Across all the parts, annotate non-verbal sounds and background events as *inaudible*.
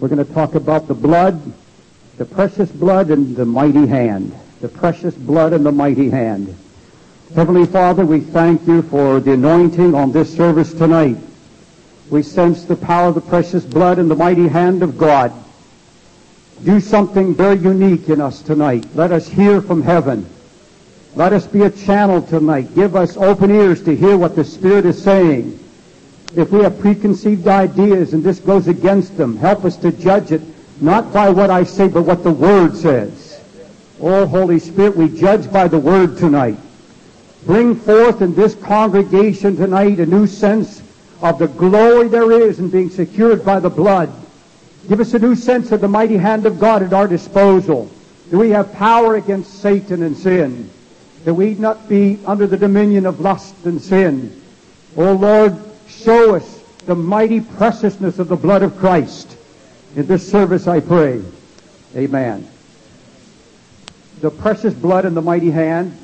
We're going to talk about the blood, the precious blood, and the mighty hand. The precious blood and the mighty hand. Heavenly Father, we thank you for the anointing on this service tonight. We sense the power of the precious blood and the mighty hand of God. Do something very unique in us tonight. Let us hear from heaven. Let us be a channel tonight. Give us open ears to hear what the Spirit is saying. If we have preconceived ideas and this goes against them, help us to judge it not by what I say, but what the Word says. Oh, Holy Spirit, we judge by the Word tonight. Bring forth in this congregation tonight a new sense of the glory there is in being secured by the blood. Give us a new sense of the mighty hand of God at our disposal. Do we have power against Satan and sin? That we not be under the dominion of lust and sin. Oh Lord, show us the mighty preciousness of the blood of Christ. In this service I pray. Amen. The precious blood and the mighty hand.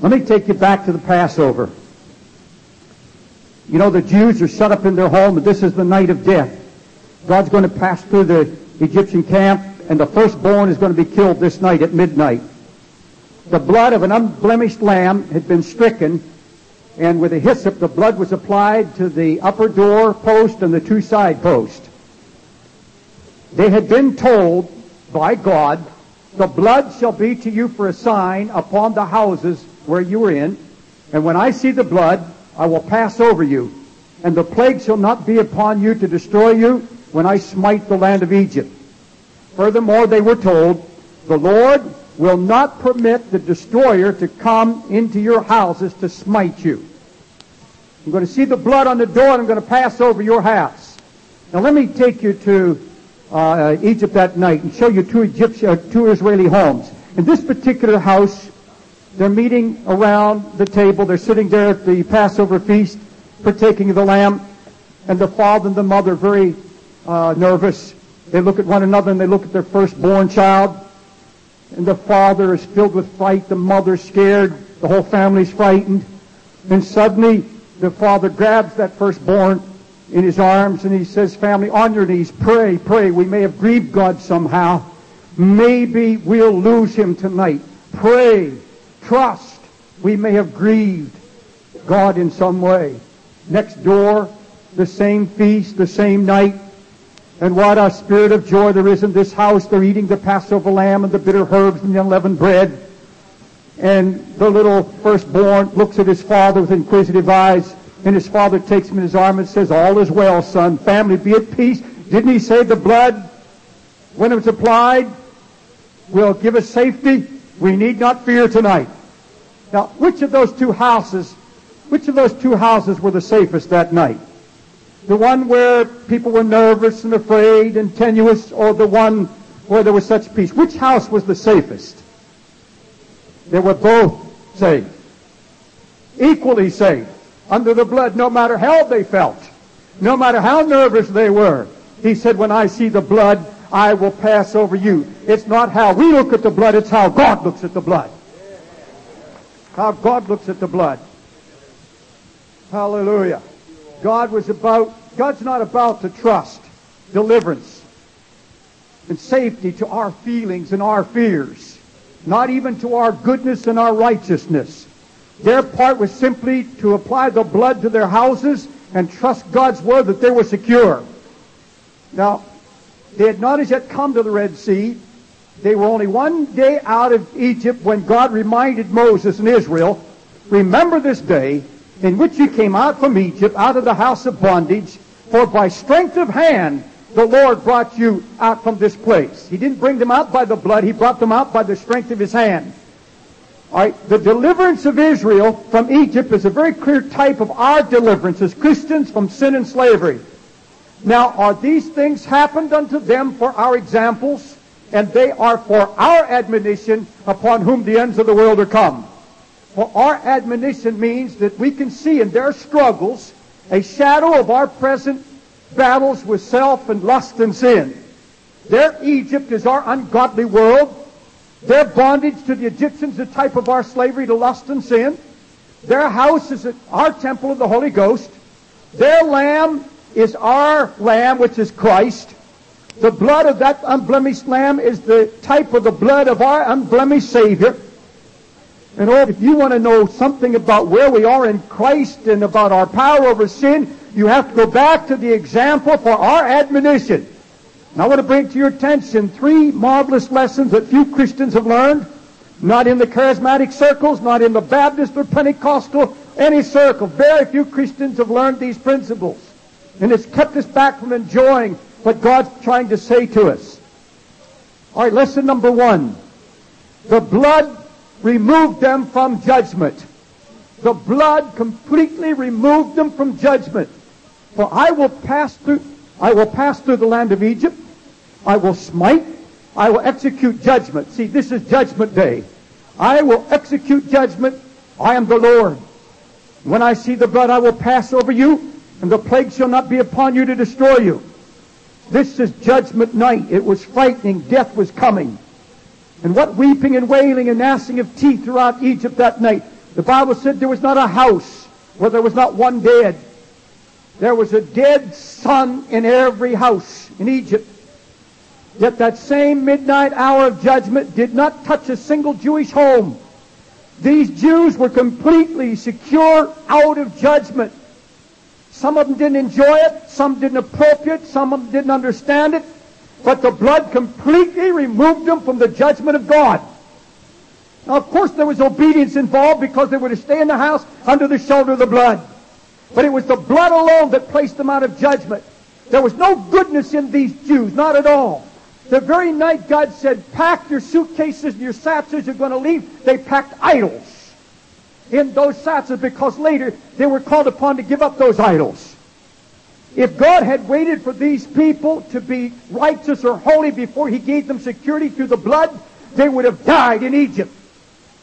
Let me take you back to the Passover. You know, the Jews are shut up in their home, and this is the night of death. God's going to pass through the Egyptian camp, and the firstborn is going to be killed this night at midnight. The blood of an unblemished lamb had been stricken, and with a hyssop, the blood was applied to the upper door post and the two side posts. They had been told by God, the blood shall be to you for a sign upon the houses where you are in, and when I see the blood, I will pass over you, and the plague shall not be upon you to destroy you when I smite the land of Egypt. Furthermore, they were told, the Lord will not permit the destroyer to come into your houses to smite you. I'm going to see the blood on the door and I'm going to pass over your house. Now let me take you to uh, Egypt that night and show you two Egyptian, uh, two Israeli homes. In this particular house, they're meeting around the table. They're sitting there at the Passover feast, partaking of the lamb, and the father and the mother very uh, nervous. They look at one another and they look at their firstborn child. And the father is filled with fright. The mother's scared. The whole family's frightened. And suddenly, the father grabs that firstborn in his arms and he says, Family, on your knees, pray, pray. We may have grieved God somehow. Maybe we'll lose him tonight. Pray, trust. We may have grieved God in some way. Next door, the same feast, the same night. And what a spirit of joy there is in this house. They're eating the Passover lamb and the bitter herbs and the unleavened bread. And the little firstborn looks at his father with inquisitive eyes. And his father takes him in his arm and says, All is well, son. Family, be at peace. Didn't he say the blood, when it was applied, will give us safety? We need not fear tonight. Now, which of those two houses, which of those two houses were the safest that night? The one where people were nervous and afraid and tenuous, or the one where there was such peace? Which house was the safest? They were both safe. Equally safe. Under the blood, no matter how they felt. No matter how nervous they were. He said, when I see the blood, I will pass over you. It's not how we look at the blood, it's how God looks at the blood. How God looks at the blood. Hallelujah. God was about, God's not about to trust deliverance and safety to our feelings and our fears, not even to our goodness and our righteousness. Their part was simply to apply the blood to their houses and trust God's word that they were secure. Now, they had not as yet come to the Red Sea. They were only one day out of Egypt when God reminded Moses and Israel, remember this day in which you came out from Egypt, out of the house of bondage, for by strength of hand the Lord brought you out from this place. He didn't bring them out by the blood, He brought them out by the strength of His hand. All right, the deliverance of Israel from Egypt is a very clear type of our deliverance as Christians from sin and slavery. Now, are these things happened unto them for our examples? And they are for our admonition upon whom the ends of the world are come. For our admonition means that we can see in their struggles a shadow of our present battles with self and lust and sin. Their Egypt is our ungodly world. Their bondage to the Egyptians, is a type of our slavery to lust and sin. Their house is our temple of the Holy Ghost. Their lamb is our lamb, which is Christ. The blood of that unblemished lamb is the type of the blood of our unblemished Savior. And oh, if you want to know something about where we are in Christ and about our power over sin, you have to go back to the example for our admonition. And I want to bring to your attention three marvelous lessons that few Christians have learned. Not in the charismatic circles, not in the Baptist or Pentecostal, any circle. Very few Christians have learned these principles. And it's kept us back from enjoying what God's trying to say to us. All right, lesson number one. The blood removed them from judgment. The blood completely removed them from judgment. For I will pass through, I will pass through the land of Egypt. I will smite. I will execute judgment. See, this is judgment day. I will execute judgment. I am the Lord. When I see the blood, I will pass over you, and the plague shall not be upon you to destroy you. This is judgment night. It was frightening. Death was coming. And what weeping and wailing and gnashing of teeth throughout Egypt that night. The Bible said there was not a house where there was not one dead. There was a dead son in every house in Egypt. Yet that same midnight hour of judgment did not touch a single Jewish home. These Jews were completely secure out of judgment. Some of them didn't enjoy it, some didn't appropriate, some of them didn't understand it, but the blood completely removed them from the judgment of God. Now, of course, there was obedience involved because they were to stay in the house under the shelter of the blood. But it was the blood alone that placed them out of judgment. There was no goodness in these Jews, not at all. The very night God said, pack your suitcases and your satchels, you're going to leave, they packed idols in those satchels because later they were called upon to give up those idols. If God had waited for these people to be righteous or holy before he gave them security through the blood, they would have died in Egypt.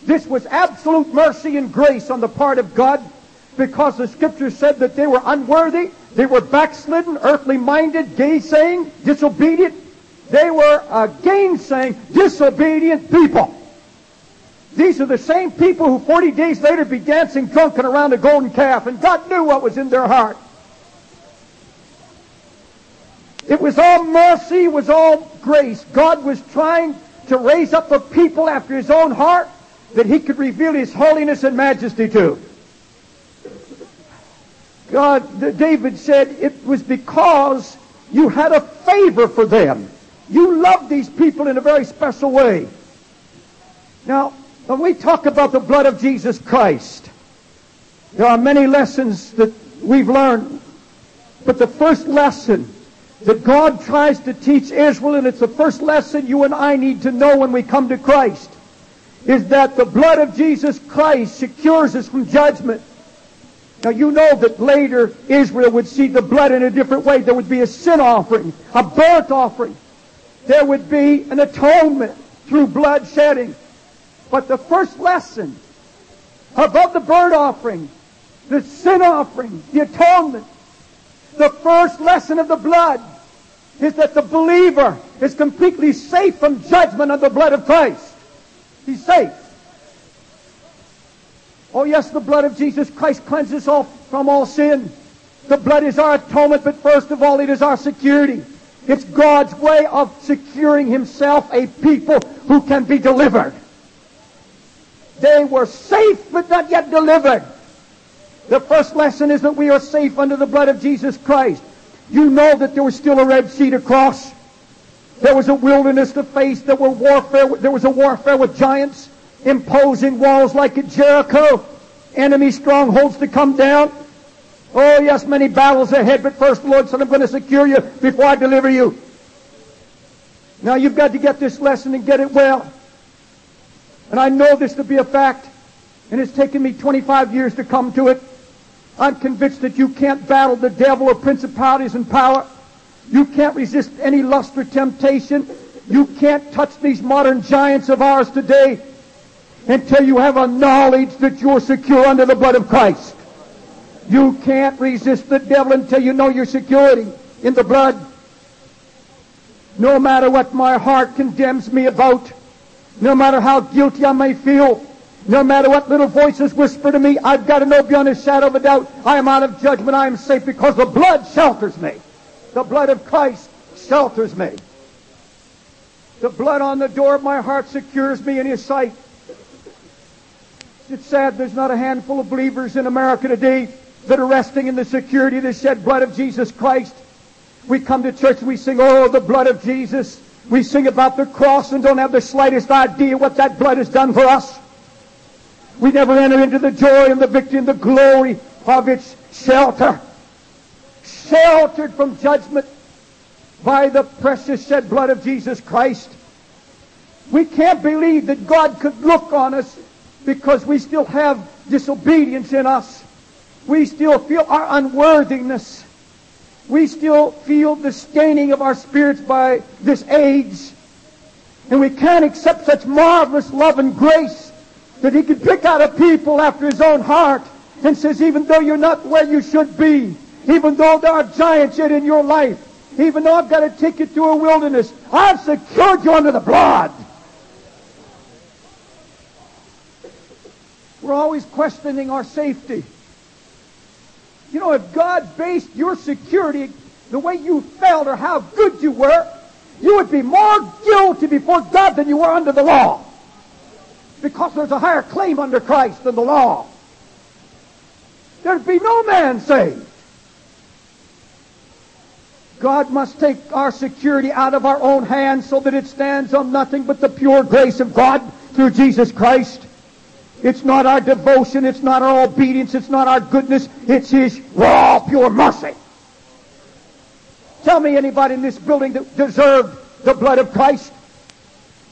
This was absolute mercy and grace on the part of God because the scripture said that they were unworthy, they were backslidden, earthly minded, gainsaying, disobedient. They were a gainsaying, disobedient people. These are the same people who 40 days later be dancing drunken around a golden calf, and God knew what was in their heart. It was all mercy, it was all grace. God was trying to raise up a people after his own heart that he could reveal his holiness and majesty to. God, David said, it was because you had a favor for them. You loved these people in a very special way. Now, when we talk about the blood of Jesus Christ, there are many lessons that we've learned. But the first lesson that God tries to teach Israel, and it's the first lesson you and I need to know when we come to Christ, is that the blood of Jesus Christ secures us from judgment. Now you know that later Israel would see the blood in a different way. There would be a sin offering, a burnt offering. There would be an atonement through blood shedding. But the first lesson above the burnt offering, the sin offering, the atonement, the first lesson of the blood is that the believer is completely safe from judgment of the blood of Christ. He's safe. Oh yes, the blood of Jesus Christ cleanses all from all sin. The blood is our atonement, but first of all, it is our security. It's God's way of securing himself a people who can be delivered. They were safe but not yet delivered. The first lesson is that we are safe under the blood of Jesus Christ. You know that there was still a Red Sea to cross. There was a wilderness to face. There were warfare. There was a warfare with giants, imposing walls like at Jericho, enemy strongholds to come down. Oh yes, many battles ahead, but first the Lord said, I'm going to secure you before I deliver you. Now you've got to get this lesson and get it well. And I know this to be a fact, and it's taken me 25 years to come to it. I'm convinced that you can't battle the devil or principalities and power. You can't resist any lust or temptation. You can't touch these modern giants of ours today until you have a knowledge that you're secure under the blood of Christ. You can't resist the devil until you know your security in the blood. No matter what my heart condemns me about, no matter how guilty I may feel, No matter what little voices whisper to me, I've got to know beyond a shadow of a doubt I am out of judgment. I am safe because the blood shelters me. The blood of Christ shelters me. The blood on the door of my heart secures me in His sight. It's sad there's not a handful of believers in America today that are resting in the security of the shed blood of Jesus Christ. We come to church we sing, Oh, the blood of Jesus. We sing about the cross and don't have the slightest idea what that blood has done for us. We never enter into the joy and the victory and the glory of its shelter. Sheltered from judgment by the precious shed blood of Jesus Christ. We can't believe that God could look on us because we still have disobedience in us. We still feel our unworthiness. We still feel the staining of our spirits by this age. And we can't accept such marvelous love and grace that He could pick out a people after His own heart and says, even though you're not where you should be, even though there are giants yet in your life, even though I've got to take you through a wilderness, I've secured you under the blood. We're always questioning our safety. You know, if God based your security the way you felt or how good you were, you would be more guilty before God than you were under the law. Because there's a higher claim under Christ than the law. There'd be no man saved. God must take our security out of our own hands so that it stands on nothing but the pure grace of God through Jesus Christ. It's not our devotion, it's not our obedience, it's not our goodness, it's His raw, pure mercy. Tell me anybody in this building that deserved the blood of Christ.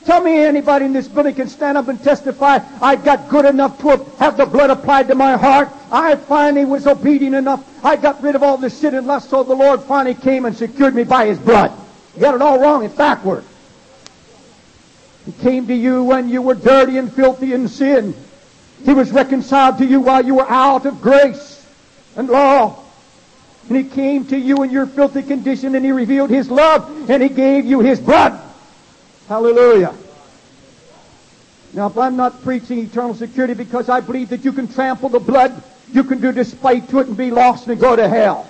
Tell me anybody in this building can stand up and testify, I got good enough to have the blood applied to my heart. I finally was obedient enough. I got rid of all the sin and lust, so the Lord finally came and secured me by His blood. You got it all wrong. It's backward. He came to you when you were dirty and filthy in sin. He was reconciled to you while you were out of grace and law. And He came to you in your filthy condition and He revealed His love and He gave you His blood. Hallelujah. Now, if I'm not preaching eternal security because I believe that you can trample the blood, you can do despite to it and be lost and go to hell.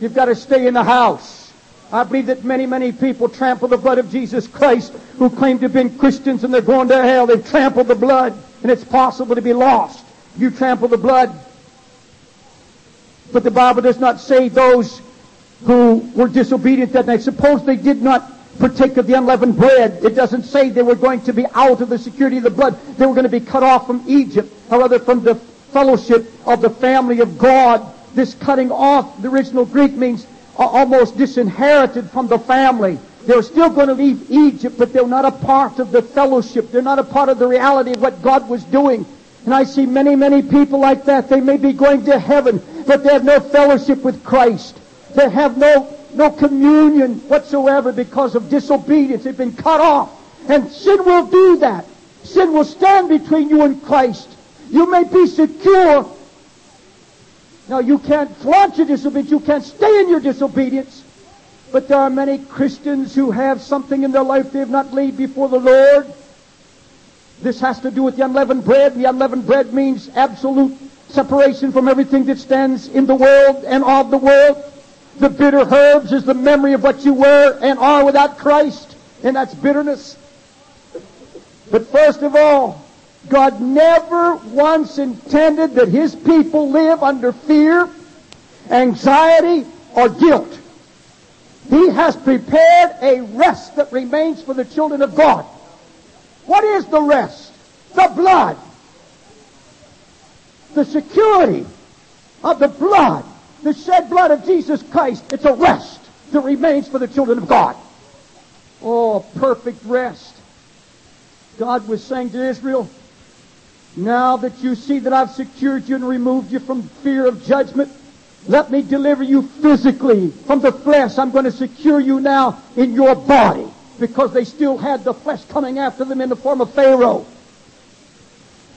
You've got to stay in the house. I believe that many, many people trample the blood of Jesus Christ who claim to have been Christians and they're going to hell. They've trampled the blood and it's possible to be lost. You trample the blood. But the Bible does not say those who were disobedient that night. Suppose they did not partake of the unleavened bread. It doesn't say they were going to be out of the security of the blood. They were going to be cut off from Egypt, or rather from the fellowship of the family of God. This cutting off, the original Greek means uh, almost disinherited from the family. They're still going to leave Egypt, but they're not a part of the fellowship. They're not a part of the reality of what God was doing. And I see many, many people like that. They may be going to heaven, but they have no fellowship with Christ. They have no, no communion whatsoever because of disobedience. They've been cut off. And sin will do that. Sin will stand between you and Christ. You may be secure. Now, you can't flaunt your disobedience. You can't stay in your disobedience. But there are many Christians who have something in their life they have not laid before the Lord. This has to do with the unleavened bread. The unleavened bread means absolute separation from everything that stands in the world and of the world. The bitter herbs is the memory of what you were and are without Christ, and that's bitterness. But first of all, God never once intended that His people live under fear, anxiety, or guilt. He has prepared a rest that remains for the children of God. What is the rest? The blood. The security of the blood, the shed blood of Jesus Christ. It's a rest that remains for the children of God. Oh, perfect rest. God was saying to Israel, now that you see that I've secured you and removed you from fear of judgment, let me deliver you physically from the flesh. I'm going to secure you now in your body because they still had the flesh coming after them in the form of Pharaoh.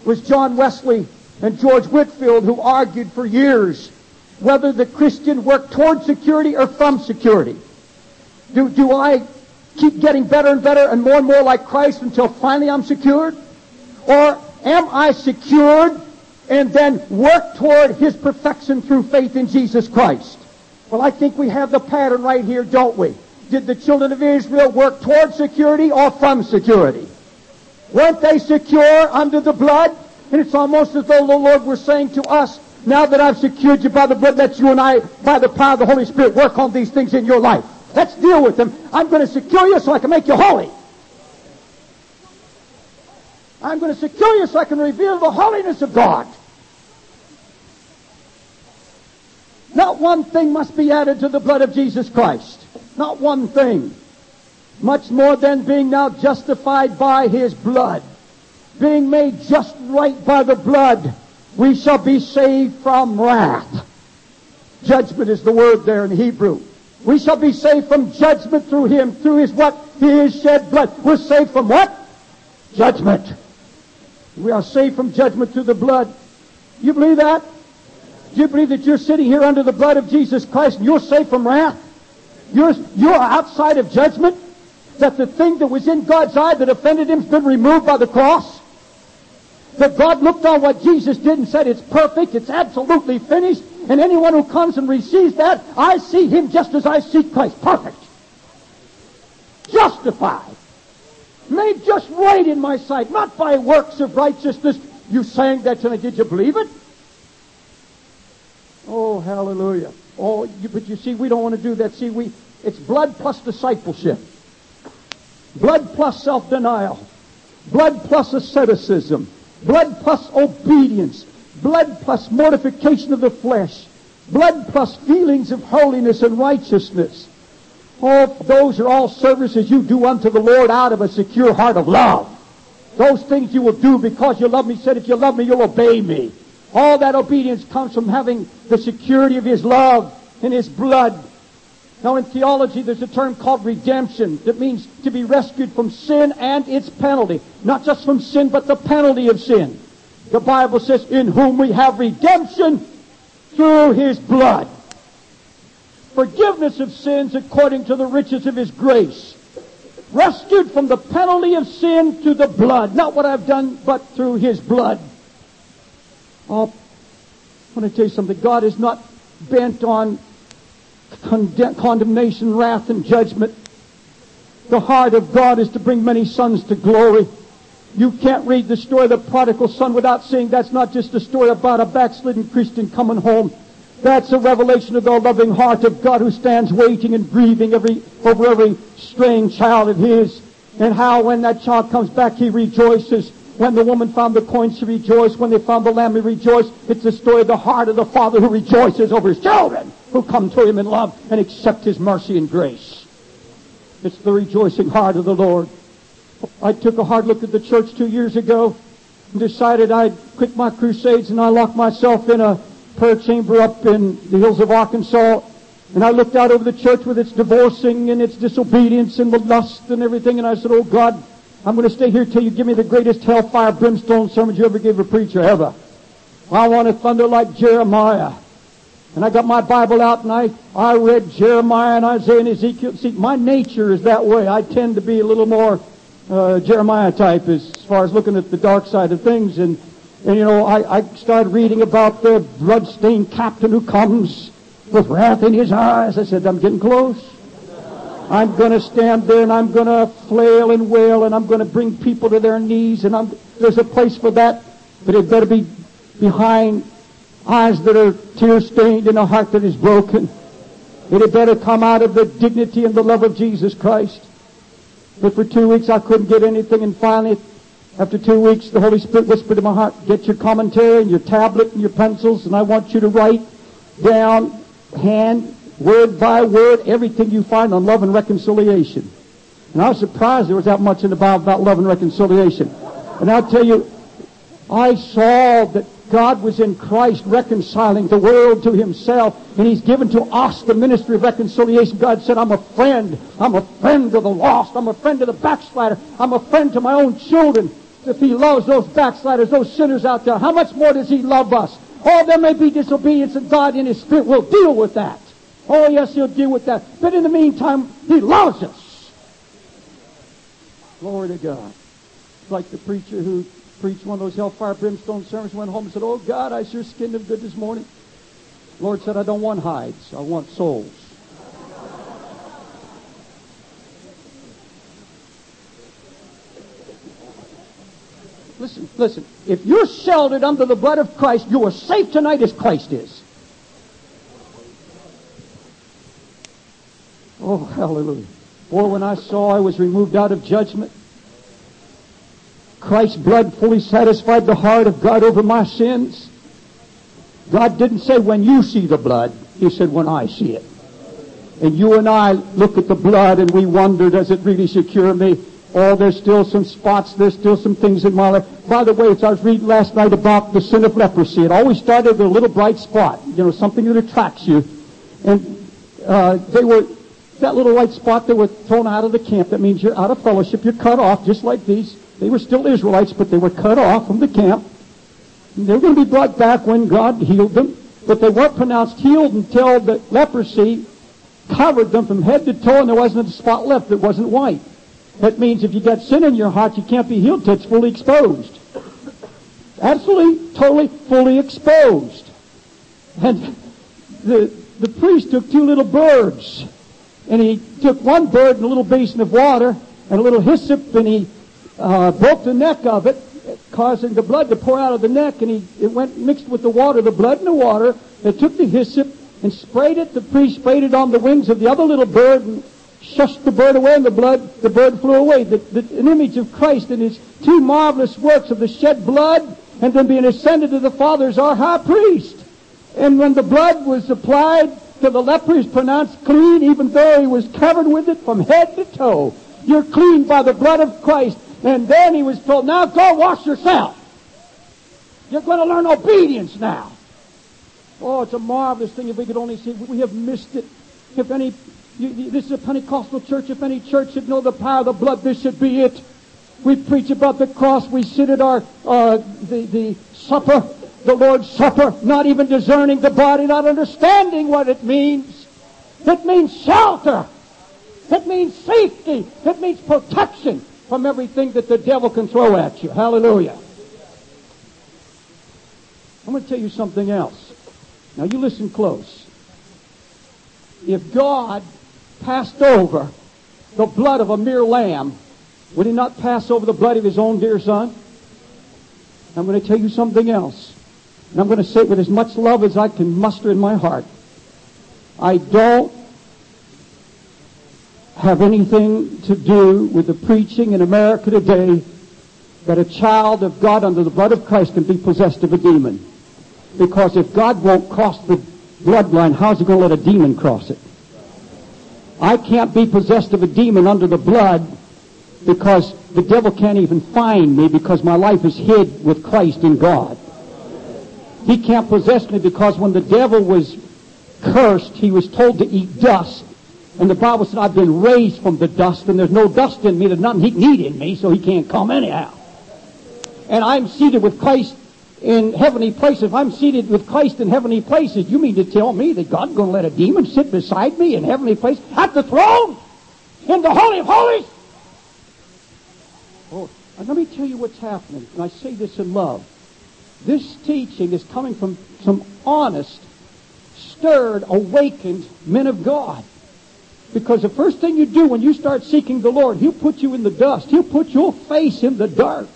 It was John Wesley and George Whitefield who argued for years whether the Christian worked toward security or from security. Do, do I keep getting better and better and more and more like Christ until finally I'm secured? Or am I secured and then work toward his perfection through faith in Jesus Christ? Well, I think we have the pattern right here, don't we? Did the children of Israel work toward security or from security? Weren't they secure under the blood? And it's almost as though the Lord were saying to us, now that I've secured you by the blood, let you and I, by the power of the Holy Spirit, work on these things in your life. Let's deal with them. I'm going to secure you so I can make you holy. I'm going to secure you so I can reveal the holiness of God. Not one thing must be added to the blood of Jesus Christ. Not one thing. Much more than being now justified by his blood. Being made just right by the blood. We shall be saved from wrath. Judgment is the word there in Hebrew. We shall be saved from judgment through him, through his what? His shed blood. We're saved from what? Judgment. We are saved from judgment through the blood. You believe that? Do you believe that you're sitting here under the blood of Jesus Christ and you're safe from wrath? You're, you're outside of judgment? That the thing that was in God's eye that offended him has been removed by the cross? That God looked on what Jesus did and said, it's perfect, it's absolutely finished, and anyone who comes and receives that, I see him just as I see Christ. Perfect. Justified. Made just right in my sight, not by works of righteousness. You sang that tonight. Did you believe it? Oh, hallelujah. Oh, you, but you see, we don't want to do that. See, we it's blood plus discipleship. Blood plus self-denial. Blood plus asceticism. Blood plus obedience. Blood plus mortification of the flesh. Blood plus feelings of holiness and righteousness. Oh, those are all services you do unto the Lord out of a secure heart of love. Those things you will do because you love me. Said, if you love me, you'll obey me. All that obedience comes from having the security of His love and His blood. Now in theology there's a term called redemption that means to be rescued from sin and its penalty. Not just from sin, but the penalty of sin. The Bible says, in whom we have redemption through His blood. Forgiveness of sins according to the riches of His grace. Rescued from the penalty of sin through the blood. Not what I've done, but through His blood. Oh, I want to tell you something. God is not bent on condemnation, wrath, and judgment. The heart of God is to bring many sons to glory. You can't read the story of the prodigal son without seeing that's not just a story about a backslidden Christian coming home. That's a revelation of the loving heart of God who stands waiting and grieving every, over every straying child of his. And how when that child comes back, he rejoices when the woman found the coins, she rejoiced. When they found the lamb, he rejoiced. It's the story of the heart of the father who rejoices over his children who come to him in love and accept his mercy and grace. It's the rejoicing heart of the Lord. I took a hard look at the church two years ago and decided I'd quit my crusades and I locked myself in a prayer chamber up in the hills of Arkansas. And I looked out over the church with its divorcing and its disobedience and the lust and everything. And I said, Oh God, I'm going to stay here till you give me the greatest hellfire brimstone sermon you ever gave a preacher ever. I want to thunder like Jeremiah. And I got my Bible out and I, I read Jeremiah and Isaiah and Ezekiel. See, my nature is that way. I tend to be a little more uh, Jeremiah type as far as looking at the dark side of things. And, and you know, I, I started reading about the bloodstained captain who comes with wrath in his eyes. I said, I'm getting close. I'm going to stand there and I'm going to flail and wail and I'm going to bring people to their knees and I'm, there's a place for that, but it better be behind eyes that are tear stained and a heart that is broken. It had better come out of the dignity and the love of Jesus Christ. But for two weeks I couldn't get anything and finally after two weeks the Holy Spirit whispered in my heart, get your commentary and your tablet and your pencils and I want you to write down hand word by word, everything you find on love and reconciliation. And I was surprised there was that much in the Bible about love and reconciliation. And I'll tell you, I saw that God was in Christ reconciling the world to himself, and he's given to us the ministry of reconciliation. God said, I'm a friend. I'm a friend to the lost. I'm a friend to the backslider. I'm a friend to my own children. If he loves those backsliders, those sinners out there, how much more does he love us? Oh, there may be disobedience, and God in his spirit will deal with that. Oh, yes, he'll deal with that. But in the meantime, he loves us. Glory to God. Like the preacher who preached one of those hellfire brimstone sermons, went home and said, Oh God, I sure skinned him good this morning. Lord said, I don't want hides, I want souls. Listen, listen. If you're sheltered under the blood of Christ, you are safe tonight as Christ is. Oh, hallelujah. Boy, when I saw I was removed out of judgment, Christ's blood fully satisfied the heart of God over my sins. God didn't say when you see the blood. He said when I see it. And you and I look at the blood and we wonder, does it really secure me? Oh, there's still some spots. There's still some things in my life. By the way, I was reading last night about the sin of leprosy. It always started with a little bright spot, you know, something that attracts you. And uh, they were that little white spot. They were thrown out of the camp. That means you're out of fellowship. You're cut off, just like these. They were still Israelites, but they were cut off from the camp. They were going to be brought back when God healed them, but they weren't pronounced healed until the leprosy covered them from head to toe, and there wasn't a spot left that wasn't white. That means if you got sin in your heart, you can't be healed till it's fully exposed. Absolutely, totally, fully exposed. And *laughs* the, the priest took two little birds, and he took one bird and a little basin of water and a little hyssop, and he uh, broke the neck of it, causing the blood to pour out of the neck, and he it went mixed with the water, the blood and the water. They took the hyssop and sprayed it. The priest sprayed it on the wings of the other little bird and shushed the bird away, and the blood, the bird flew away. The, the, an image of Christ and his two marvelous works of the shed blood and then being ascended to the Father as our high priest. And when the blood was applied to the leper, he's pronounced clean, even though he was covered with it from head to toe. You're clean by the blood of Christ. And then he was told, now go wash yourself. You're going to learn obedience now. Oh, it's a marvelous thing if we could only see. We have missed it. If any you, this is a Pentecostal church. If any church should know the power of the blood, this should be it. We preach about the cross. We sit at our uh, the the supper, the Lord's supper, not even discerning the body, not understanding what it means. It means shelter. It means safety. It means protection from everything that the devil can throw at you. Hallelujah. I'm going to tell you something else. Now you listen close. If God passed over the blood of a mere lamb, would he not pass over the blood of his own dear son? I'm going to tell you something else. And I'm going to say it with as much love as I can muster in my heart. I don't have anything to do with the preaching in America today that a child of God under the blood of Christ can be possessed of a demon. Because if God won't cross the bloodline, how's he going to let a demon cross it? I can't be possessed of a demon under the blood because the devil can't even find me because my life is hid with Christ in God. He can't possess me because when the devil was cursed, he was told to eat dust. And the Bible said, I've been raised from the dust, and there's no dust in me, there's nothing he can eat in me, so he can't come anyhow. And I'm seated with Christ in heavenly places. If I'm seated with Christ in heavenly places, you mean to tell me that God's going to let a demon sit beside me in heavenly place at the throne? In the Holy of Holies? Oh, let me tell you what's happening, and I say this in love. This teaching is coming from some honest, stirred, awakened men of God. Because the first thing you do when you start seeking the Lord, He'll put you in the dust. He'll put your face in the dirt.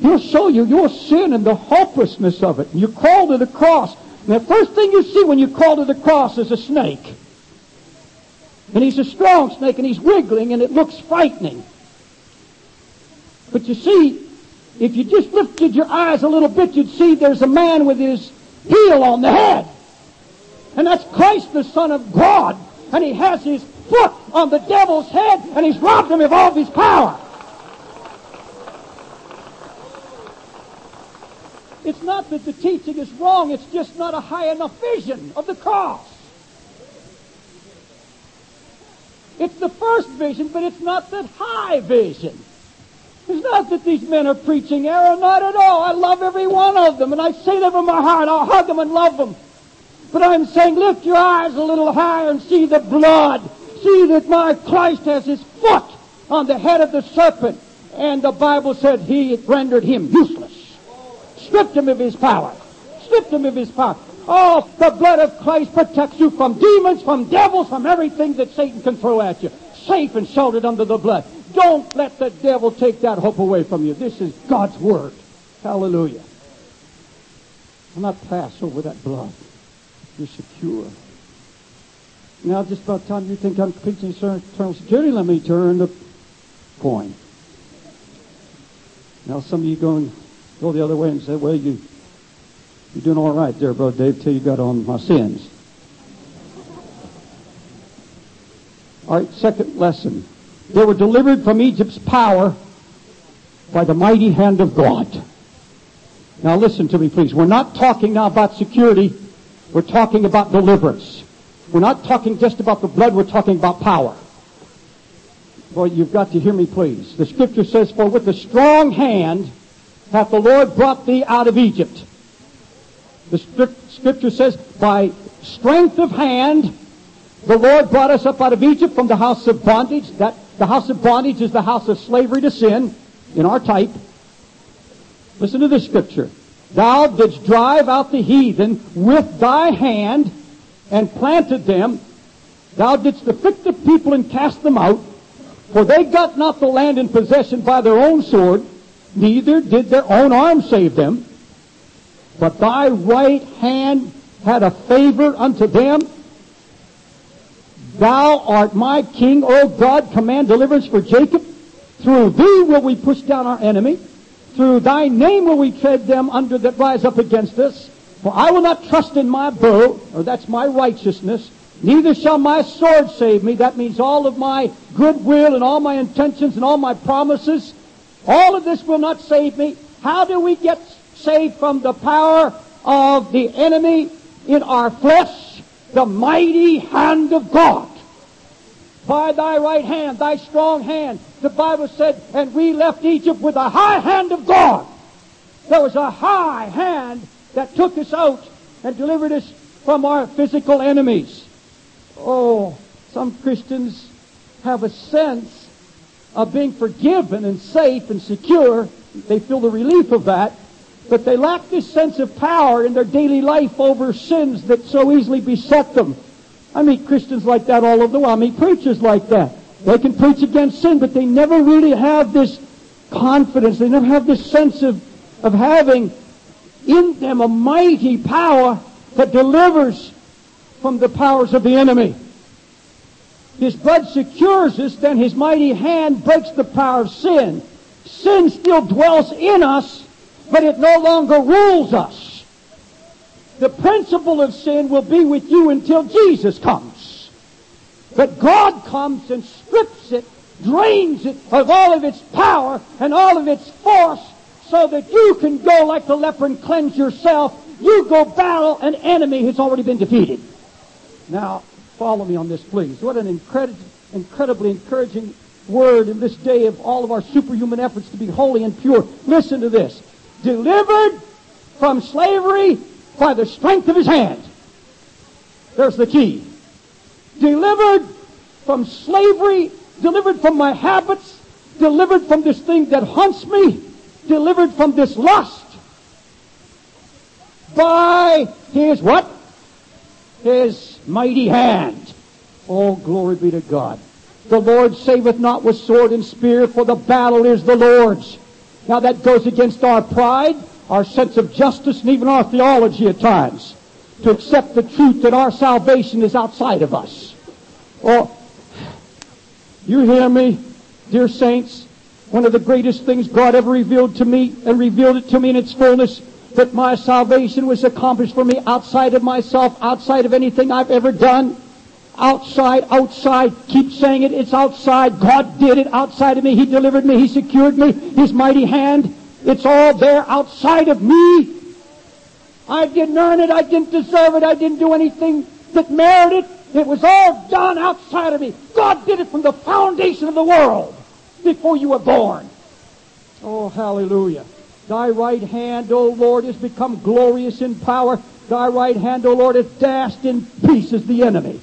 He'll show you your sin and the hopelessness of it. And you crawl to the cross. And the first thing you see when you crawl to the cross is a snake. And he's a strong snake and he's wiggling and it looks frightening. But you see, if you just lifted your eyes a little bit, you'd see there's a man with his heel on the head. And that's Christ, the Son of God. And he has his foot on the devil's head and he's robbed him of all of his power. It's not that the teaching is wrong, it's just not a high enough vision of the cross. It's the first vision, but it's not that high vision. It's not that these men are preaching error, not at all. I love every one of them, and I say that from my heart. I'll hug them and love them. But I'm saying, lift your eyes a little higher and see the blood. See that my Christ has his foot on the head of the serpent And the Bible said he rendered him useless. Stripped him of his power. Stripped him of his power. Oh, the blood of Christ protects you from demons, from devils, from everything that Satan can throw at you. Safe and sheltered under the blood. Don't let the devil take that hope away from you. This is God's Word. Hallelujah. I'm not pass over that blood. You're secure. Now, just about time you think I'm preaching eternal security, let me turn the coin. Now, some of you going go the other way and say, "Well, you you're doing all right there, brother Dave, till you got on my sins." All right, second lesson. They were delivered from Egypt's power by the mighty hand of God. Now listen to me, please. We're not talking now about security. We're talking about deliverance. We're not talking just about the blood. We're talking about power. Well, you've got to hear me, please. The scripture says, For with a strong hand hath the Lord brought thee out of Egypt. The scripture says, By strength of hand the Lord brought us up out of Egypt from the house of bondage. That the house of bondage is the house of slavery to sin in our type. Listen to this scripture. Thou didst drive out the heathen with thy hand and planted them. Thou didst afflict the people and cast them out. For they got not the land in possession by their own sword, neither did their own arm save them. But thy right hand had a favor unto them. Thou art my king, O God, command deliverance for Jacob. Through thee will we push down our enemy. Through thy name will we tread them under that rise up against us. For I will not trust in my bow, or that's my righteousness, neither shall my sword save me. That means all of my goodwill and all my intentions and all my promises. All of this will not save me. How do we get saved from the power of the enemy in our flesh? The mighty hand of God. By thy right hand, thy strong hand. The Bible said, and we left Egypt with a high hand of God. There was a high hand that took us out and delivered us from our physical enemies. Oh, some Christians have a sense of being forgiven and safe and secure. They feel the relief of that. But they lack this sense of power in their daily life over sins that so easily beset them. I meet Christians like that all over the world. I meet preachers like that. They can preach against sin, but they never really have this confidence. They never have this sense of, of having in them a mighty power that delivers from the powers of the enemy. His blood secures us, then his mighty hand breaks the power of sin. Sin still dwells in us, but it no longer rules us. The principle of sin will be with you until Jesus comes. But God comes and strips it, drains it of all of its power and all of its force so that you can go like the leper and cleanse yourself. You go battle an enemy who's already been defeated. Now, follow me on this, please. What an incredi- incredibly encouraging word in this day of all of our superhuman efforts to be holy and pure. Listen to this. Delivered from slavery by the strength of his hand. There's the key. Delivered from slavery, delivered from my habits, delivered from this thing that haunts me, delivered from this lust by his what? His mighty hand. All glory be to God. The Lord saveth not with sword and spear, for the battle is the Lord's. Now that goes against our pride, our sense of justice, and even our theology at times. To accept the truth that our salvation is outside of us. Oh, you hear me, dear saints? one of the greatest things God ever revealed to me and revealed it to me in its fullness that my salvation was accomplished for me outside of myself, outside of anything I've ever done. Outside, outside. Keep saying it. It's outside. God did it outside of me. He delivered me. He secured me. His mighty hand. It's all there outside of me. I didn't earn it. I didn't deserve it. I didn't do anything that merited it. It was all done outside of me. God did it from the foundation of the world before you were born. Oh, hallelujah. Thy right hand, O Lord, has become glorious in power. Thy right hand, O Lord, has dashed in pieces the enemy.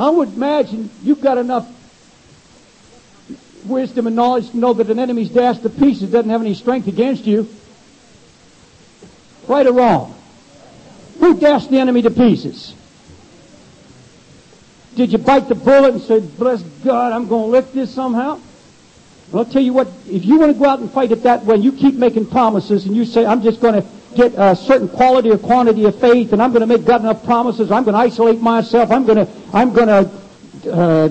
I would imagine you've got enough wisdom and knowledge to know that an enemy's dashed to pieces doesn't have any strength against you. Right or wrong? Who dashed the enemy to pieces? Did you bite the bullet and say, bless God, I'm going to lick this somehow? Well, I'll tell you what, if you want to go out and fight it that way, you keep making promises and you say, I'm just going to get a certain quality or quantity of faith and I'm going to make God enough promises. I'm going to isolate myself. I'm going to, I'm going to, uh,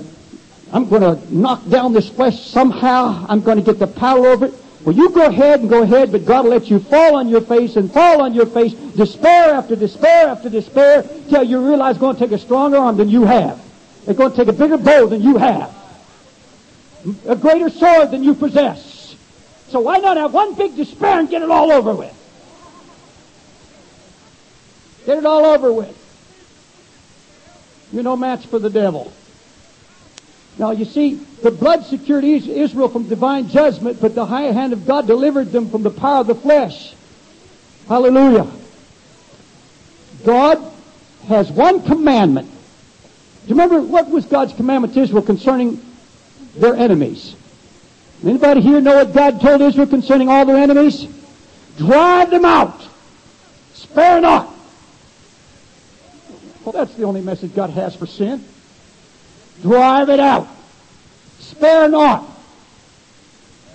I'm going to knock down this flesh somehow. I'm going to get the power over it. Well, you go ahead and go ahead, but God will let you fall on your face and fall on your face, despair after despair after despair, till you realize it's going to take a stronger arm than you have. It's going to take a bigger bow than you have. A greater sword than you possess. So why not have one big despair and get it all over with? Get it all over with. You're no match for the devil. Now, you see, the blood secured Israel from divine judgment, but the high hand of God delivered them from the power of the flesh. Hallelujah. God has one commandment. Do you remember what was God's commandment to Israel concerning their enemies? Anybody here know what God told Israel concerning all their enemies? Drive them out. Spare not. Well, that's the only message God has for sin. Drive it out. Spare not.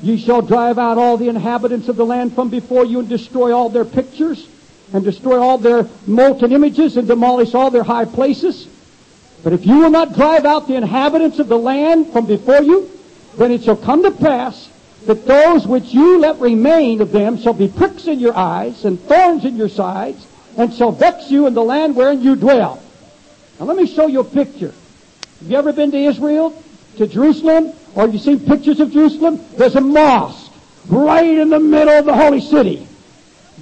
Ye shall drive out all the inhabitants of the land from before you and destroy all their pictures and destroy all their molten images and demolish all their high places. But if you will not drive out the inhabitants of the land from before you, then it shall come to pass that those which you let remain of them shall be pricks in your eyes and thorns in your sides and shall vex you in the land wherein you dwell. Now let me show you a picture. Have you ever been to Israel, to Jerusalem, or you seen pictures of Jerusalem? There's a mosque right in the middle of the holy city.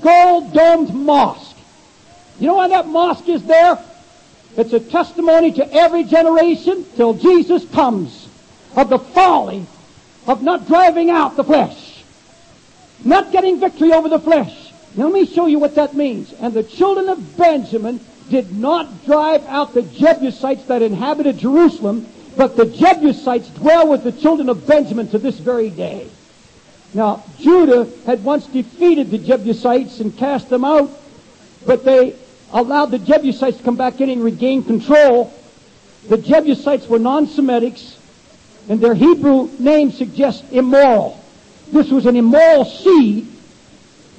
Gold domed mosque. You know why that mosque is there? It's a testimony to every generation till Jesus comes of the folly of not driving out the flesh, not getting victory over the flesh. Now let me show you what that means. And the children of Benjamin did not drive out the Jebusites that inhabited Jerusalem, but the Jebusites dwell with the children of Benjamin to this very day. Now, Judah had once defeated the Jebusites and cast them out, but they allowed the Jebusites to come back in and regain control. The Jebusites were non-Semitics, and their Hebrew name suggests immoral. This was an immoral seed,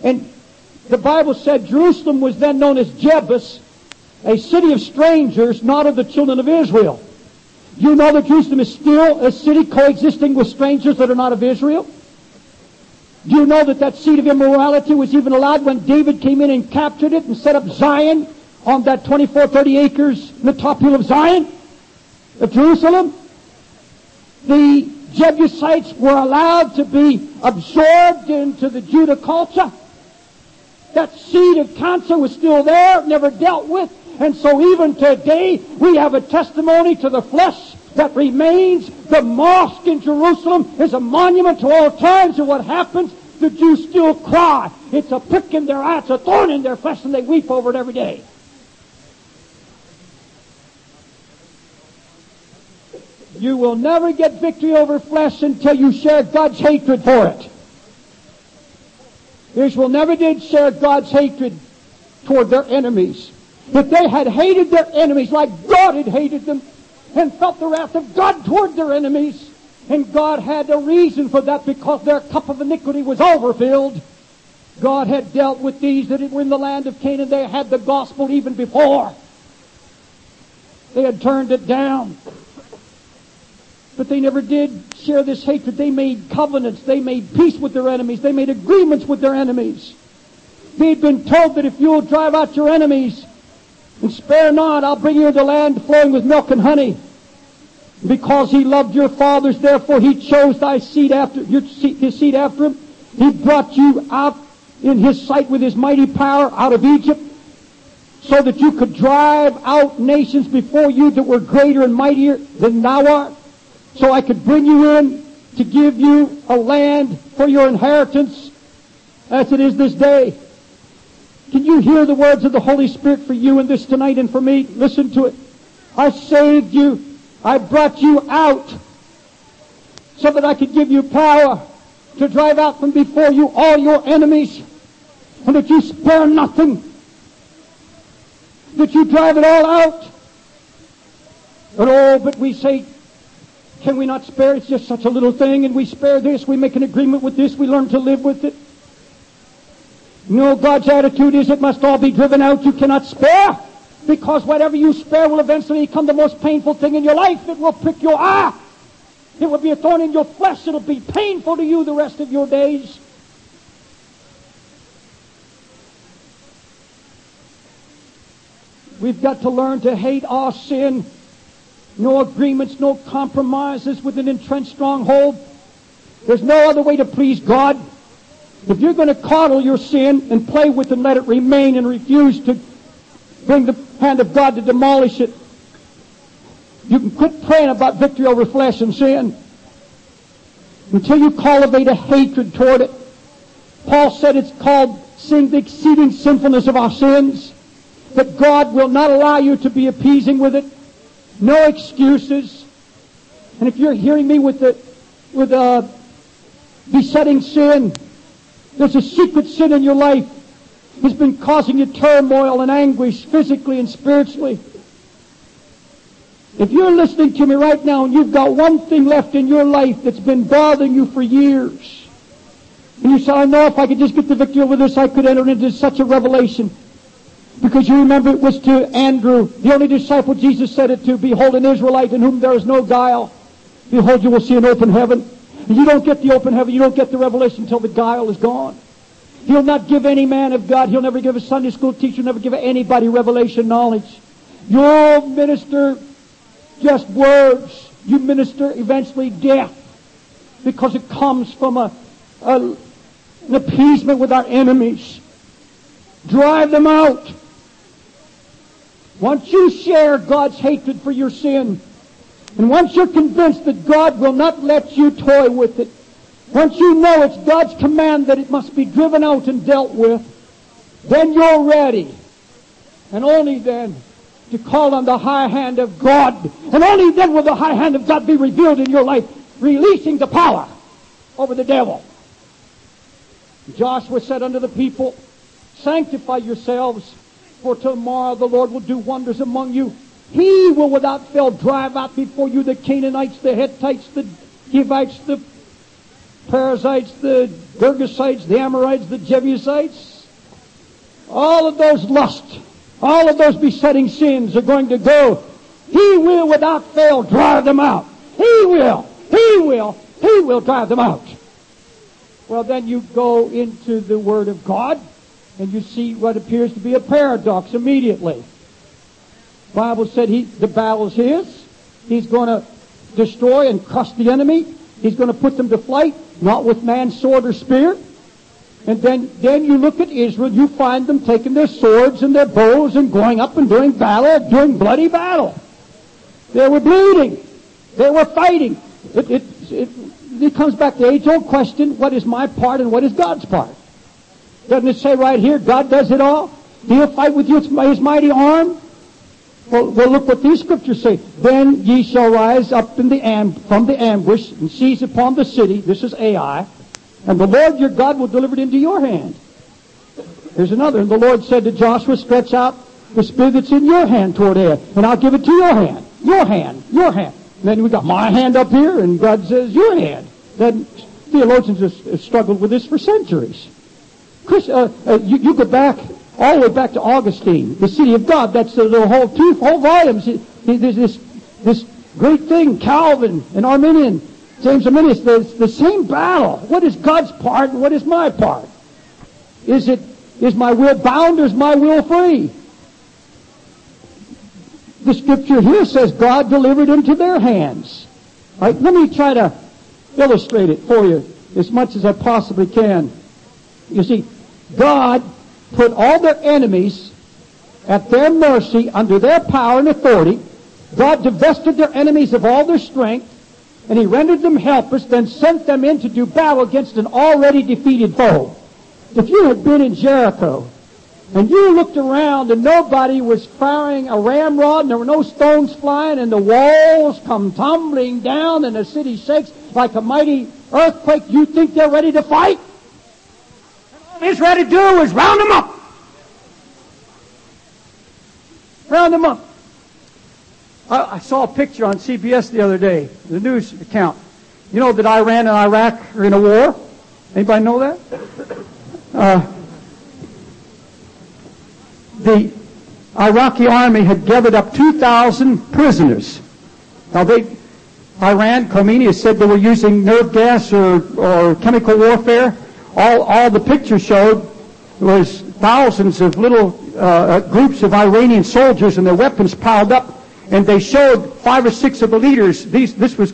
and the Bible said Jerusalem was then known as Jebus, a city of strangers, not of the children of Israel. You know that Jerusalem is still a city coexisting with strangers that are not of Israel? Do you know that that seed of immorality was even allowed when David came in and captured it and set up Zion on that 24, 30 acres in the top hill of Zion, of Jerusalem? The Jebusites were allowed to be absorbed into the Judah culture. That seed of cancer was still there, never dealt with. And so even today, we have a testimony to the flesh that remains. The mosque in Jerusalem is a monument to all times of what happens. The Jews still cry. It's a prick in their eye. It's a thorn in their flesh, and they weep over it every day. You will never get victory over flesh until you share God's hatred for it. Israel never did share God's hatred toward their enemies. If they had hated their enemies like God had hated them and felt the wrath of God toward their enemies, and God had a reason for that because their cup of iniquity was overfilled. God had dealt with these that were in the land of Canaan. They had the gospel even before. They had turned it down. But they never did share this hatred. They made covenants. They made peace with their enemies. They made agreements with their enemies. They'd been told that if you'll drive out your enemies, and spare not, I'll bring you into land flowing with milk and honey. Because he loved your fathers, therefore he chose thy seed after your his seed after him. He brought you out in his sight with his mighty power out of Egypt, so that you could drive out nations before you that were greater and mightier than thou art. So I could bring you in to give you a land for your inheritance, as it is this day. Can you hear the words of the Holy Spirit for you in this tonight and for me? Listen to it. I saved you. I brought you out. so that I could give you power to drive out from before you all your enemies, and that you spare nothing, that you drive it all out. But oh, but we say, can we not spare? It's just such a little thing, and we spare this, we make an agreement with this, we learn to live with it. No, God's attitude is it must all be driven out. You cannot spare. Because whatever you spare will eventually become the most painful thing in your life. It will prick your eye. It will be a thorn in your flesh. It'll be painful to you the rest of your days. We've got to learn to hate our sin. No agreements, no compromises with an entrenched stronghold. There's no other way to please God. If you're going to coddle your sin and play with it and let it remain and refuse to bring the hand of God to demolish it, you can quit praying about victory over flesh and sin until you cultivate a hatred toward it. Paul said it's called the exceeding sinfulness of our sins. That God will not allow you to be appeasing with it. No excuses. And if you're hearing me with the with a besetting sin, there's a secret sin in your life that's been causing you turmoil and anguish physically and spiritually. If you're listening to me right now and you've got one thing left in your life that's been bothering you for years, and you say, I know if I could just get the victory over this, I could enter into such a revelation. Because you remember it was to Andrew, the only disciple Jesus said it to, Behold an Israelite in whom there is no guile. Behold, you will see an open heaven. You don't get the open heaven, you don't get the revelation until the guile is gone. He'll not give any man of God, he'll never give a Sunday school teacher, never give anybody revelation knowledge. You'll minister just words. You minister eventually death because it comes from a, a, an appeasement with our enemies. Drive them out. Once you share God's hatred for your sin, and once you're convinced that God will not let you toy with it, once you know it's God's command that it must be driven out and dealt with, then you're ready. And only then to call on the high hand of God. And only then will the high hand of God be revealed in your life, releasing the power over the devil. Joshua said unto the people, Sanctify yourselves, for tomorrow the Lord will do wonders among you. He will without fail drive out before you the Canaanites, the Hittites, the Hivites, the Perizzites, the Girgashites, the Amorites, the Jebusites. All of those lust, all of those besetting sins are going to go. He will without fail drive them out. He will. He will. He will drive them out. Well, then you go into the Word of God and you see what appears to be a paradox immediately. Bible said he, the battle's his. He's going to destroy and crush the enemy. He's going to put them to flight, not with man's sword or spear. And then, then you look at Israel, you find them taking their swords and their bows and going up and doing battle, doing bloody battle. They were bleeding. They were fighting. It, it, it, it comes back to the age-old question, what is my part and what is God's part? Doesn't it say right here, God does it all? He'll fight with you his mighty arm. Well, well, look what these scriptures say. Then ye shall rise up in the am- from the ambush and seize upon the city. This is Ai. And the Lord your God will deliver it into your hand. Here's another. And the Lord said to Joshua, stretch out the spear that's in your hand toward Ai, and I'll give it to your hand. Your hand. Your hand. And then we got my hand up here, and God says your hand. Then theologians have struggled with this for centuries. Chris, uh, uh, you, you go back all the way back to Augustine, the city of God. That's the, the whole two whole volumes. There's this this great thing, Calvin and Arminian, James Arminius. The, the same battle. What is God's part and what is my part? Is it is my will bound or is my will free? The scripture here says God delivered into their hands. Right, let me try to illustrate it for you as much as I possibly can. You see, God put all their enemies at their mercy, under their power and authority. God divested their enemies of all their strength, and He rendered them helpless, then sent them in to do battle against an already defeated foe. If you had been in Jericho, and you looked around and nobody was firing a ramrod and there were no stones flying and the walls come tumbling down and the city shakes like a mighty earthquake, you think they're ready to fight? Israel to do is round them up. Round them up. I, I saw a picture on CBS the other day, the news account. You know that Iran and Iraq are in a war? Anybody know that? Uh, the Iraqi army had gathered up 2,000 prisoners. Now they, Iran, Khomeini has said they were using nerve gas or, or chemical warfare. All, all the picture showed was thousands of little uh, groups of Iranian soldiers and their weapons piled up. And they showed five or six of the leaders. These, this was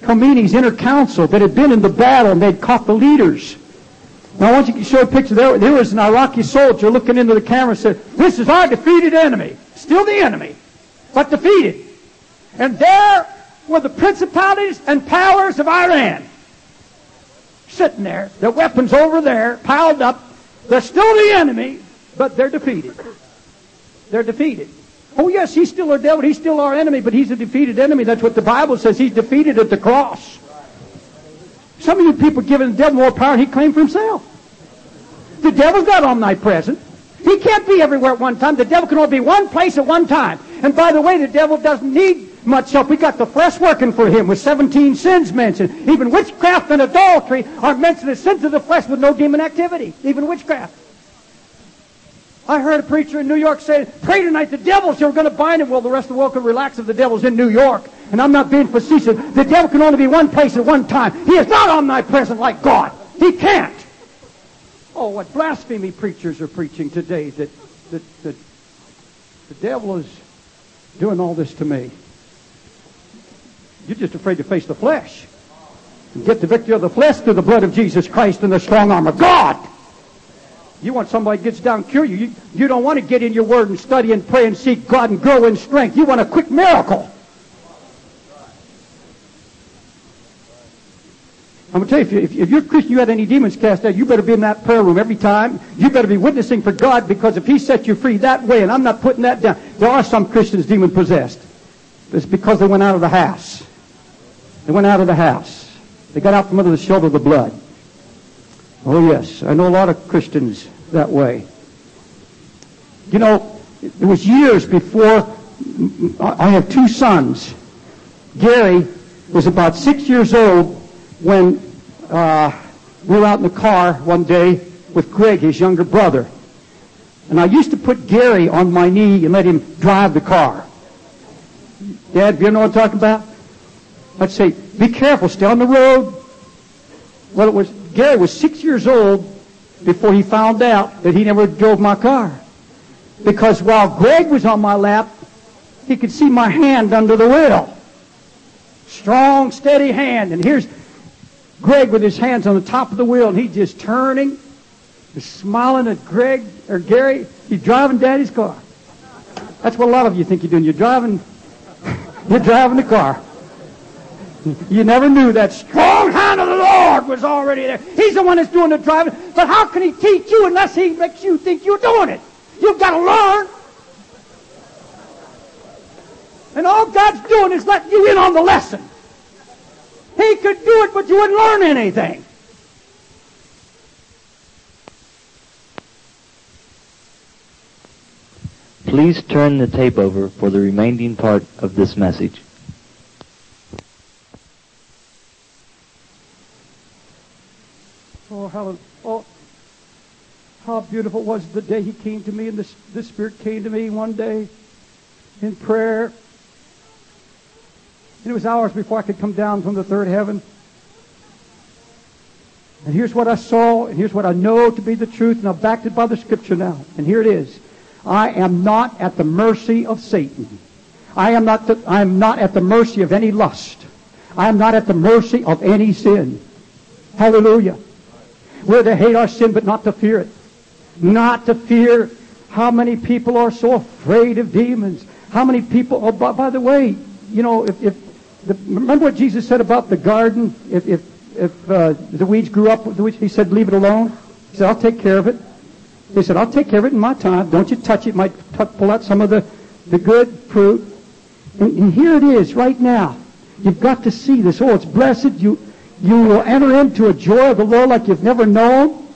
Khomeini's inner council that had been in the battle and they'd caught the leaders. Now, I want you to show a picture. There, there was an Iraqi soldier looking into the camera and said, This is our defeated enemy. Still the enemy, but defeated. And there were the principalities and powers of Iran sitting there, their weapons over there, piled up. They're still the enemy, but they're defeated. They're defeated. Oh, yes, he's still our devil. He's still our enemy, but he's a defeated enemy. That's what the Bible says. He's defeated at the cross. Some of you people giving the devil more power he claimed for himself. The devil's not omnipresent. He can't be everywhere at one time. The devil can only be one place at one time. And by the way, the devil doesn't need much help. We got the flesh working for him with 17 sins mentioned. Even witchcraft and adultery are mentioned as sins of the flesh with no demon activity. Even witchcraft. I heard a preacher in New York say, pray tonight, the devil's we're going to bind him. Well, the rest of the world can relax if the devil's in New York. And I'm not being facetious. The devil can only be one place at one time. He is not omnipresent like God. He can't. Oh, what blasphemy preachers are preaching today that, that, that the devil is doing all this to me. You're just afraid to face the flesh. And get the victory of the flesh through the blood of Jesus Christ and the strong arm of God. You want somebody gets down cure you. you. You don't want to get in your word and study and pray and seek God and grow in strength. You want a quick miracle. I'm going to tell you, if, if you're a Christian, you had any demons cast out, you better be in that prayer room every time. You better be witnessing for God because if He set you free that way, and I'm not putting that down, there are some Christians demon possessed. It's because they went out of the house. They went out of the house. They got out from under the shelter of the blood. Oh, yes. I know a lot of Christians that way. You know, it was years before I have two sons. Gary was about six years old when uh, we were out in the car one day with Greg, his younger brother. And I used to put Gary on my knee and let him drive the car. Dad, you know what I'm talking about? I'd say, be careful, stay on the road. Well, it was, Gary was six years old before he found out that he never drove my car. Because while Greg was on my lap, he could see my hand under the wheel. Strong, steady hand. And here's Greg with his hands on the top of the wheel, and he's just turning, just smiling at Greg or Gary. He's driving Daddy's car. That's what a lot of you think you're doing. You're driving, *laughs* you're driving the car. You never knew that strong hand of the Lord was already there. He's the one that's doing the driving. But how can he teach you unless he makes you think you're doing it? You've got to learn. And all God's doing is letting you in on the lesson. He could do it, but you wouldn't learn anything. Please turn the tape over for the remaining part of this message. Oh, how, oh, how beautiful was the day he came to me and the, the Spirit came to me one day in prayer. And it was hours before I could come down from the third heaven. And here's what I saw, and here's what I know to be the truth, and I've backed it by the Scripture now. And here it is. I am not at the mercy of Satan. I am not, the, I am not at the mercy of any lust. I am not at the mercy of any sin. Hallelujah. We're to hate our sin, but not to fear it. Not to fear how many people are so afraid of demons. How many people, oh, by, by the way, you know, if, if the, remember what Jesus said about the garden? If, if, if uh, the weeds grew up, the weeds, he said, leave it alone. He said, I'll take care of it. He said, I'll take care of it in my time. Don't you touch it. Might t- pull out some of the, the good fruit. And, and here it is right now. You've got to see this. Oh, it's blessed. You, you will enter into a joy of the Lord like you've never known.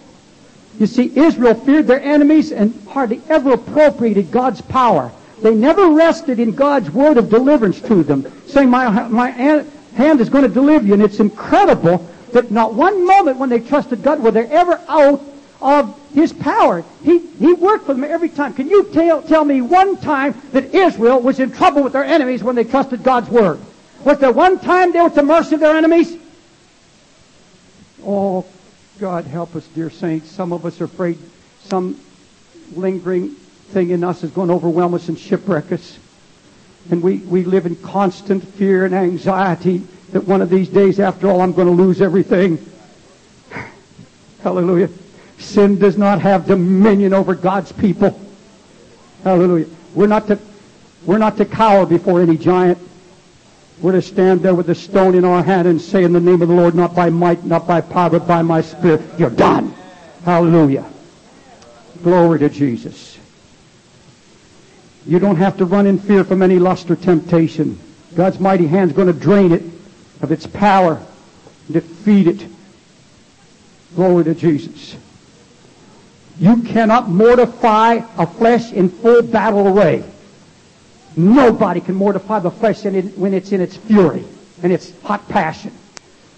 You see, Israel feared their enemies and hardly ever appropriated God's power. They never rested in God's word of deliverance to them, saying, my, my hand is going to deliver you. And it's incredible that not one moment when they trusted God were they ever out of his power. He, he worked for them every time. Can you tell, tell me one time that Israel was in trouble with their enemies when they trusted God's word? Was there one time they were at the mercy of their enemies? Oh, God help us, dear saints. Some of us are afraid some lingering thing in us is going to overwhelm us and shipwreck us. And we, we live in constant fear and anxiety that one of these days, after all, I'm going to lose everything. *sighs* Hallelujah. Sin does not have dominion over God's people. Hallelujah. We're not to, we're not to cower before any giant. We're to stand there with the stone in our hand and say in the name of the Lord, not by might, not by power, but by my spirit, you're done. Hallelujah. Glory to Jesus. You don't have to run in fear from any lust or temptation. God's mighty hand's going to drain it of its power, defeat it. Glory to Jesus. You cannot mortify a flesh in full battle array. Nobody can mortify the flesh when it's in its fury and its hot passion.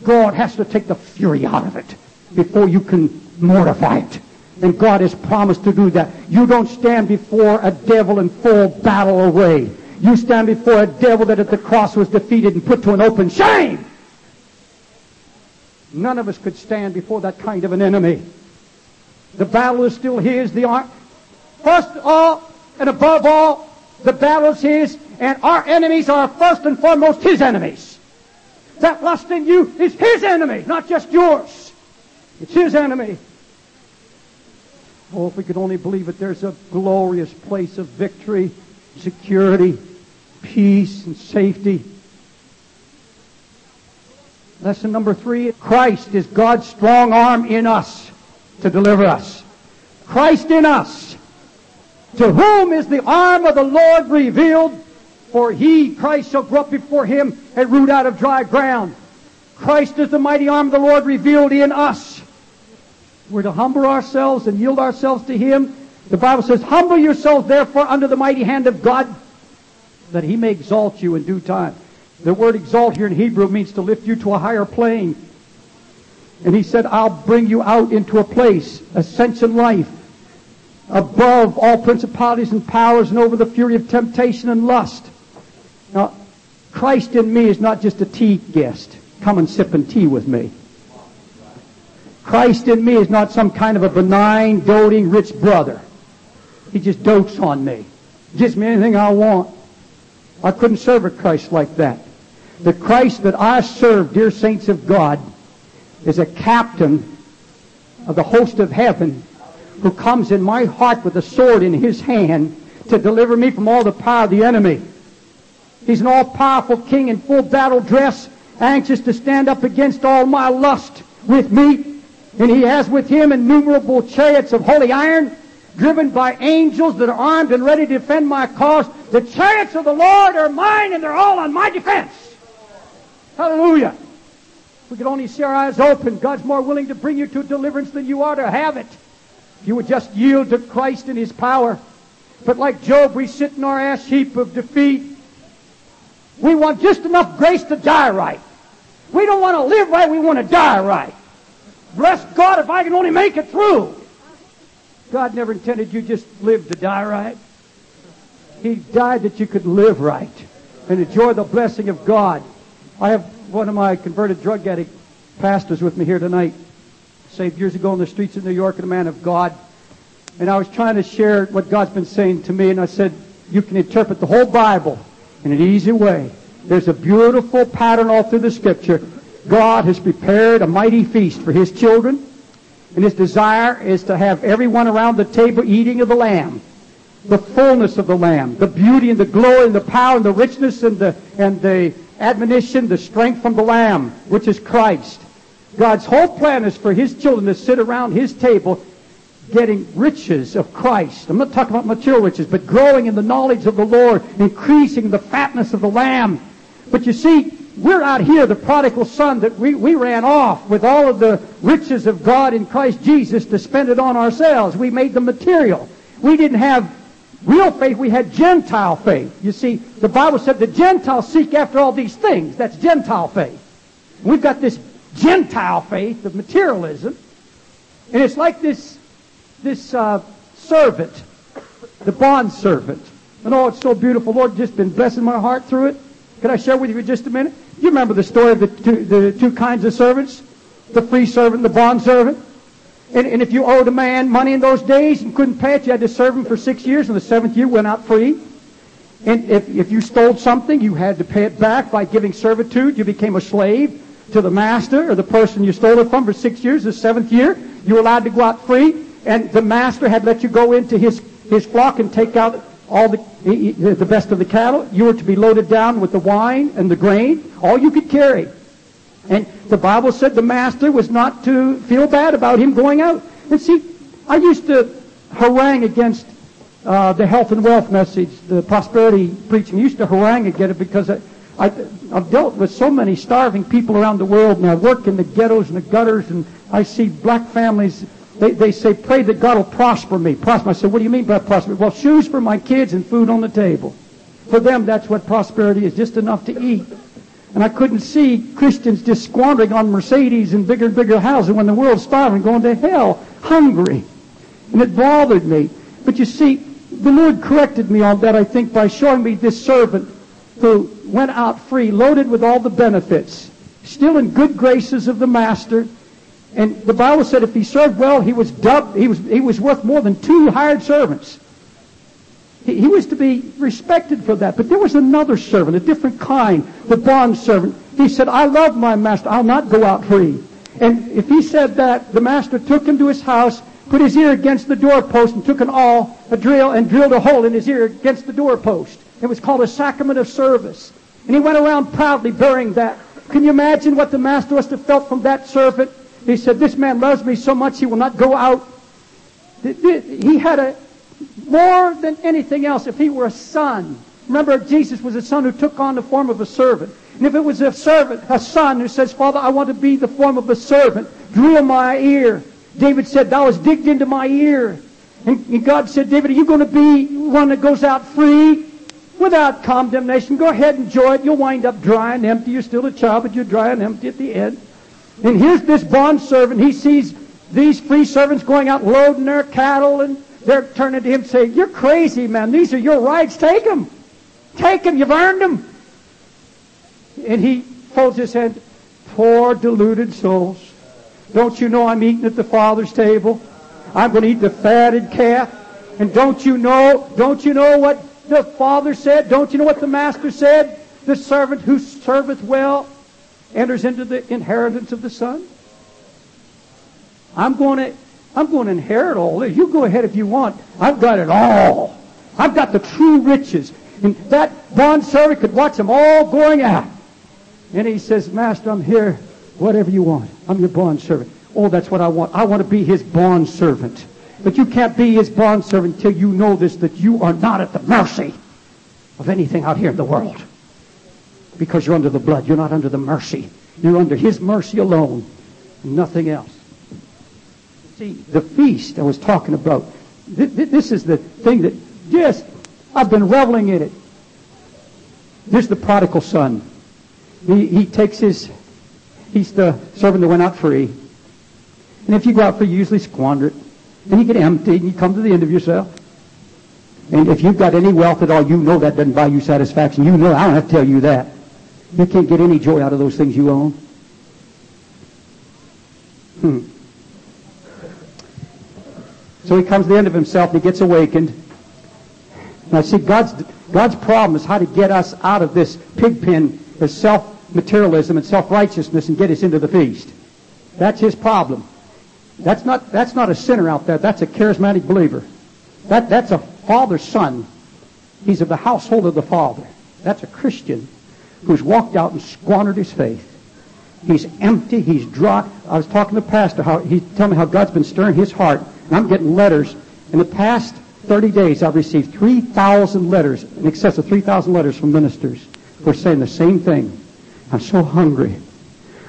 God has to take the fury out of it before you can mortify it. And God has promised to do that. You don't stand before a devil in full battle array. You stand before a devil that at the cross was defeated and put to an open shame. None of us could stand before that kind of an enemy. The battle is still his. The ar- first of all and above all, the battle is his, and our enemies are first and foremost his enemies. That lust in you is his enemy, not just yours. It's his enemy. Oh, if we could only believe it, there's a glorious place of victory, security, peace, and safety. Lesson number three Christ is God's strong arm in us to deliver us. Christ in us, to whom is the arm of the Lord revealed, for he, Christ, shall grow up before him and root out of dry ground. Christ is the mighty arm of the Lord revealed in us. We're to humble ourselves and yield ourselves to him. The Bible says, Humble yourselves therefore under the mighty hand of God, that he may exalt you in due time. The word exalt here in Hebrew means to lift you to a higher plane. And he said, I'll bring you out into a place, ascension life, above all principalities and powers and over the fury of temptation and lust. Now, Christ in me is not just a tea guest. Come and sip and tea with me. Christ in me is not some kind of a benign, doting, rich brother. He just dotes on me. Gives me anything I want. I couldn't serve a Christ like that. The Christ that I serve, dear saints of God, is a captain of the host of heaven who comes in my heart with a sword in his hand to deliver me from all the power of the enemy. He's an all-powerful king in full battle dress, anxious to stand up against all my lust with me. And he has with him innumerable chariots of holy iron, driven by angels that are armed and ready to defend my cause. The chariots of the Lord are mine, and they're all on my defense. Hallelujah. If we could only see our eyes open, God's more willing to bring you to deliverance than you are to have it. You would just yield to Christ and His power. But like Job, we sit in our ash heap of defeat. We want just enough grace to die right. We don't want to live right, we want to die right. Bless God if I can only make it through. God never intended you just live to die right. He died that you could live right and enjoy the blessing of God. I have one of my converted drug addict pastors with me here tonight, saved years ago in the streets of New York and a man of God. And I was trying to share what God's been saying to me, and I said, you can interpret the whole Bible in an easy way. There's a beautiful pattern all through the Scripture. God has prepared a mighty feast for His children, and His desire is to have everyone around the table eating of the Lamb the fullness of the Lamb, the beauty and the glory and the power and the richness and the, and the admonition, the strength from the Lamb, which is Christ. God's whole plan is for His children to sit around His table getting riches of Christ. I'm not talking about material riches, but growing in the knowledge of the Lord, increasing the fatness of the Lamb. But you see, we're out here, the prodigal son, that we, we ran off with all of the riches of God in Christ Jesus to spend it on ourselves. We made the material. We didn't have real faith, we had Gentile faith. You see, the Bible said the Gentiles seek after all these things. That's Gentile faith. We've got this Gentile faith of materialism. And it's like this, this uh, servant, the bond servant. And oh, it's so beautiful. Lord, just been blessing my heart through it. Can I share with you just a minute? You remember the story of the two, the two kinds of servants? The free servant and the bond servant? And, and if you owed a man money in those days and couldn't pay it, you had to serve him for six years, and the seventh year went out free. And if, if you stole something, you had to pay it back by giving servitude. You became a slave to the master or the person you stole it from for six years. The seventh year, you were allowed to go out free, and the master had let you go into his, his flock and take out all the, the best of the cattle. You were to be loaded down with the wine and the grain, all you could carry. And the Bible said the master was not to feel bad about him going out. And see, I used to harangue against uh, the health and wealth message, the prosperity preaching. I used to harangue against it because I, I, I've dealt with so many starving people around the world, and I work in the ghettos and the gutters, and I see black families. They, they say, pray that God will prosper me. Prosper. I said, what do you mean by prosper? Well, shoes for my kids and food on the table. For them, that's what prosperity is, just enough to eat. And I couldn't see Christians just squandering on Mercedes and bigger and bigger houses when the world's starving, going to hell, hungry. And it bothered me. But you see, the Lord corrected me on that, I think, by showing me this servant who went out free, loaded with all the benefits, still in good graces of the master. And the Bible said if he served well, he was dubbed, he was, he was worth more than two hired servants. He, he was to be respected for that. But there was another servant, a different kind, the bond servant. He said, I love my master. I'll not go out free. And if he said that, the master took him to his house, put his ear against the doorpost, and took an awl, a drill, and drilled a hole in his ear against the doorpost. It was called a sacrament of service. And he went around proudly bearing that. Can you imagine what the master must have felt from that servant? He said, This man loves me so much he will not go out. He had a, more than anything else, if he were a son. Remember, Jesus was a son who took on the form of a servant. And if it was a servant, a son who says, Father, I want to be the form of a servant, drew drill my ear. David said, Thou hast digged into my ear. And God said, David, are you going to be one that goes out free without condemnation? Go ahead and enjoy it. You'll wind up dry and empty. You're still a child, but you're dry and empty at the end. And here's this bond servant. He sees these free servants going out loading their cattle and they're turning to him saying, You're crazy, man. These are your rights. Take them. Take them. You've earned them. And he folds his hand. Poor deluded souls. Don't you know I'm eating at the Father's table? I'm going to eat the fatted calf. And don't you know, don't you know what the Father said? Don't you know what the Master said? The servant who serveth well enters into the inheritance of the Son. I'm going to I'm going to inherit all this. You go ahead if you want. I've got it all. I've got the true riches. And that bond servant could watch them all going out. And he says, Master, I'm here. Whatever you want. I'm your bond servant. Oh, that's what I want. I want to be his bond servant. But you can't be his bond servant until you know this, that you are not at the mercy of anything out here in the world. Because you're under the blood. You're not under the mercy. You're under his mercy alone. Nothing else. See, the feast I was talking about, this is the thing that just, I've been reveling in it. Here's the prodigal son. He, he takes his, he's the servant that went out free. And if you go out free, you usually squander it. And you get empty and you come to the end of yourself. And if you've got any wealth at all, you know that doesn't buy you satisfaction. You know, I don't have to tell you that. You can't get any joy out of those things you own. Hmm. So he comes to the end of himself and he gets awakened. Now see God's, God's problem is how to get us out of this pig pen of self-materialism and self-righteousness and get us into the feast. That's his problem. That's not, that's not a sinner out there. That's a charismatic believer. That, that's a father's son. He's of the household of the Father. That's a Christian who's walked out and squandered his faith. He's empty. He's dry. I was talking to the pastor. How he told me how God's been stirring his heart And I'm getting letters. In the past 30 days, I've received 3,000 letters, in excess of 3,000 letters from ministers who are saying the same thing. I'm so hungry.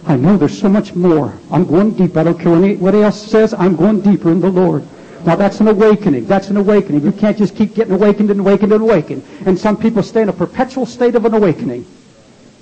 I know there's so much more. I'm going deep. I don't care what else says. I'm going deeper in the Lord. Now that's an awakening. That's an awakening. You can't just keep getting awakened and awakened and awakened. And some people stay in a perpetual state of an awakening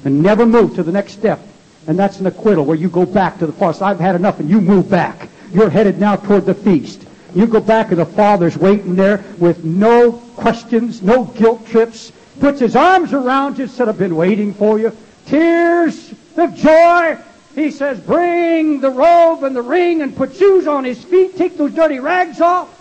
and never move to the next step. And that's an acquittal where you go back to the Father. I've had enough and you move back. You're headed now toward the feast. You go back and the Father's waiting there with no questions, no guilt trips. Puts his arms around you, said, I've been waiting for you. Tears of joy. He says, bring the robe and the ring and put shoes on his feet. Take those dirty rags off.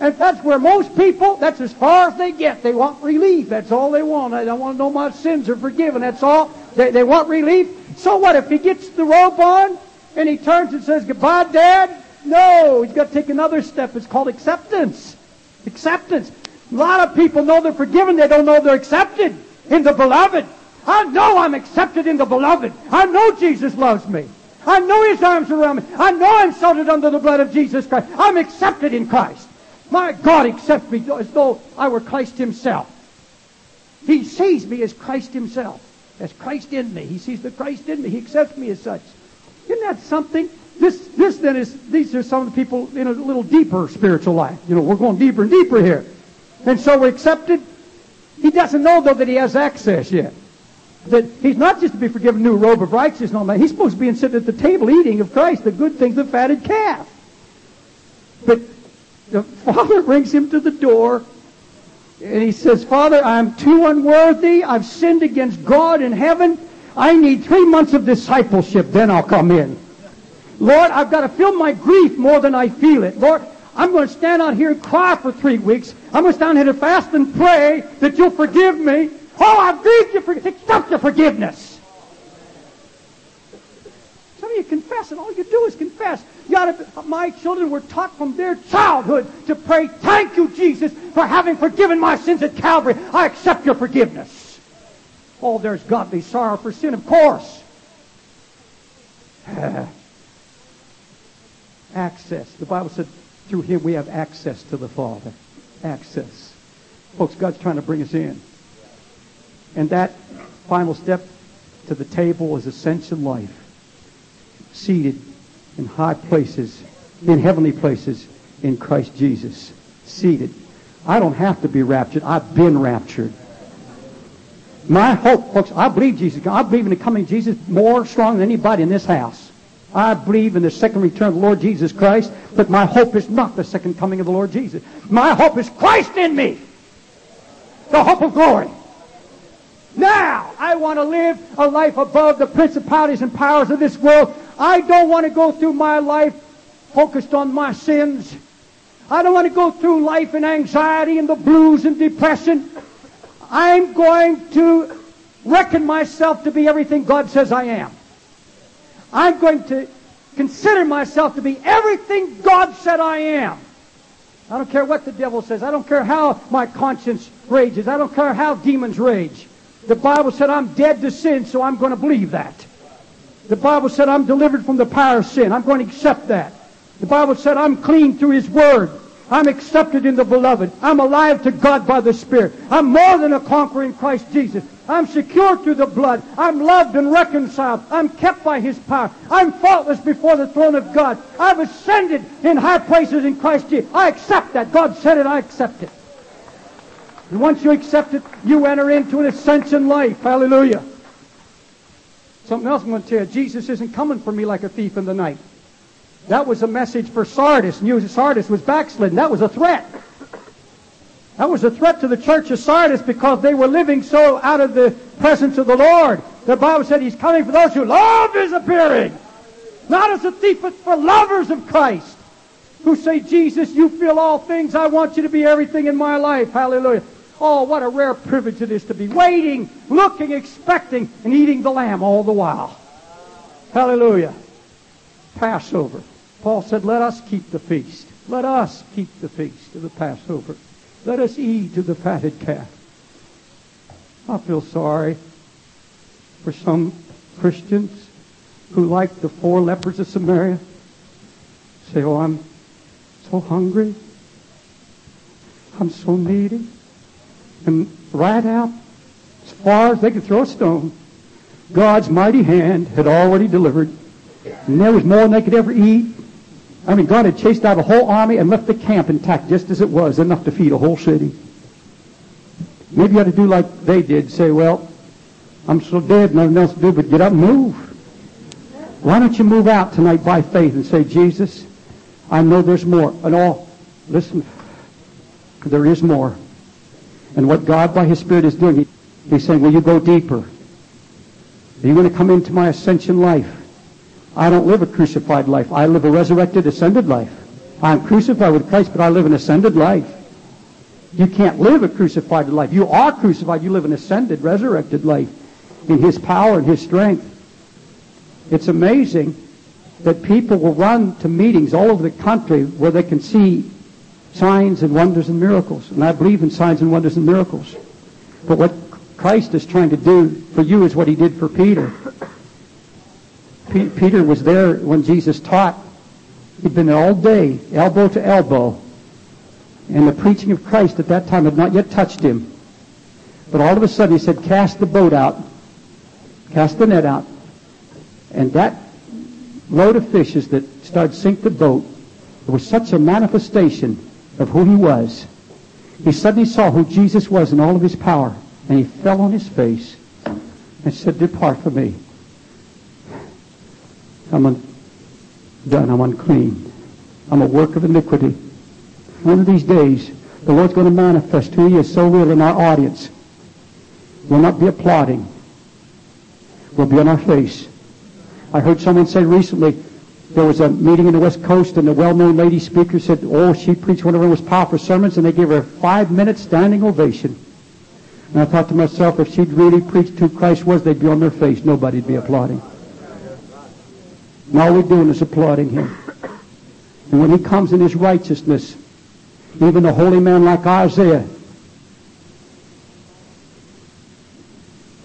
And that's where most people, that's as far as they get. They want relief. That's all they want. I don't want to know my sins are forgiven. That's all. They, they want relief. So what if he gets the robe on and he turns and says, goodbye, Dad? No, he's got to take another step. It's called acceptance. Acceptance. A lot of people know they're forgiven. They don't know they're accepted in the beloved. I know I'm accepted in the beloved. I know Jesus loves me. I know his arms are around me. I know I'm sheltered under the blood of Jesus Christ. I'm accepted in Christ. My God accepts me as though I were Christ himself. He sees me as Christ himself, as Christ in me. He sees the Christ in me. He accepts me as such. Isn't that something? This, this then is, these are some of the people in a little deeper spiritual life. You know, we're going deeper and deeper here. And so we're accepted. He doesn't know, though, that he has access yet. That he's not just to be forgiven a new robe of righteousness and all that. He's supposed to be sitting at the table eating of Christ, the good things, the fatted calf. But the father *laughs* brings him to the door and he says, Father, I'm too unworthy. I've sinned against God in heaven. I need three months of discipleship, then I'll come in. Lord, I've got to feel my grief more than I feel it. Lord, I'm going to stand out here and cry for three weeks. I'm going to stand here and fast and pray that you'll forgive me. Oh, I've grieved you for accept your forgiveness. Some of you confess, and all you do is confess. You ought to, my children were taught from their childhood to pray, thank you, Jesus, for having forgiven my sins at Calvary. I accept your forgiveness. Oh, there's godly sorrow for sin, of course. *sighs* access. The Bible said through him we have access to the Father. Access. Folks, God's trying to bring us in. And that final step to the table is ascension life. Seated in high places, in heavenly places in Christ Jesus. Seated. I don't have to be raptured. I've been raptured. My hope, folks, I believe Jesus. I believe in the coming Jesus more strong than anybody in this house. I believe in the second return of the Lord Jesus Christ, but my hope is not the second coming of the Lord Jesus. My hope is Christ in me. The hope of glory. Now, I want to live a life above the principalities and powers of this world. I don't want to go through my life focused on my sins. I don't want to go through life in anxiety and the blues and depression. I'm going to reckon myself to be everything God says I am. I'm going to consider myself to be everything God said I am. I don't care what the devil says. I don't care how my conscience rages. I don't care how demons rage. The Bible said I'm dead to sin, so I'm going to believe that. The Bible said I'm delivered from the power of sin. I'm going to accept that. The Bible said I'm clean through His Word. I'm accepted in the beloved. I'm alive to God by the Spirit. I'm more than a conqueror in Christ Jesus. I'm secure through the blood. I'm loved and reconciled. I'm kept by His power. I'm faultless before the throne of God. I've ascended in high places in Christ Jesus. I accept that. God said it. I accept it. And once you accept it, you enter into an ascension life. Hallelujah. Something else I'm going to tell you. Jesus isn't coming for me like a thief in the night. That was a message for Sardis. Knew Sardis was backslidden. That was a threat. That was a threat to the church of Sardis because they were living so out of the presence of the Lord. The Bible said he's coming for those who love his appearing. Not as a thief, but for lovers of Christ. Who say, Jesus, you feel all things. I want you to be everything in my life. Hallelujah. Oh, what a rare privilege it is to be waiting, looking, expecting, and eating the lamb all the while. Hallelujah. Passover. Paul said, let us keep the feast. Let us keep the feast of the Passover. Let us eat of the fatted calf. I feel sorry for some Christians who, like the four lepers of Samaria, say, oh, I'm so hungry. I'm so needy. And right out, as far as they could throw a stone, God's mighty hand had already delivered. And there was more than they could ever eat. I mean, God had chased out a whole army and left the camp intact just as it was, enough to feed a whole city. Maybe you ought to do like they did, say, well, I'm so dead, nothing else to do but get up and move. Why don't you move out tonight by faith and say, Jesus, I know there's more. And all, listen, there is more. And what God by His Spirit is doing, He's saying, will you go deeper? Are you going to come into my ascension life? I don't live a crucified life. I live a resurrected, ascended life. I'm crucified with Christ, but I live an ascended life. You can't live a crucified life. You are crucified. You live an ascended, resurrected life in His power and His strength. It's amazing that people will run to meetings all over the country where they can see signs and wonders and miracles. And I believe in signs and wonders and miracles. But what Christ is trying to do for you is what he did for Peter. P- Peter was there when Jesus taught. He'd been there all day, elbow to elbow. And the preaching of Christ at that time had not yet touched him. But all of a sudden he said, cast the boat out. Cast the net out. And that load of fishes that started to sink the boat, it was such a manifestation of who he was. He suddenly saw who Jesus was in all of his power. And he fell on his face and said, Depart from me. I'm undone. I'm unclean. I'm a work of iniquity. One of these days, the Lord's going to manifest who he is so real in our audience. We'll not be applauding. We'll be on our face. I heard someone say recently, there was a meeting in the West Coast, and the well-known lady speaker said, oh, she preached one of her most powerful sermons, and they gave her a five-minute standing ovation. And I thought to myself, if she'd really preached who Christ was, they'd be on their face. Nobody'd be applauding. And all we're doing is applauding him. And when he comes in his righteousness, even a holy man like Isaiah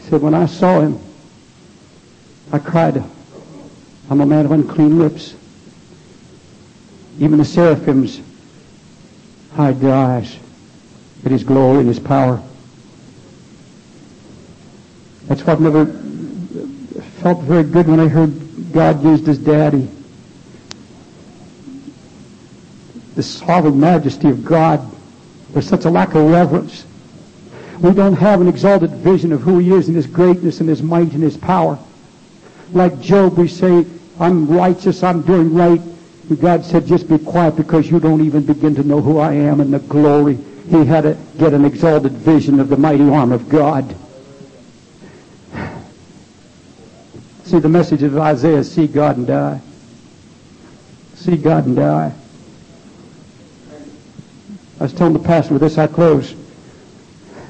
said, when I saw him, I cried, I'm a man of unclean lips. Even the seraphims hide their eyes at his glory and his power. That's why I've never felt very good when I heard God used his daddy. The sovereign majesty of God. There's such a lack of reverence. We don't have an exalted vision of who he is and his greatness and his might and his power. Like Job, we say, I'm righteous, I'm doing right. And God said, just be quiet because you don't even begin to know who I am and the glory. He had to get an exalted vision of the mighty arm of God. See, the message of Isaiah is see God and die. See God and die. I was telling the pastor with this I close.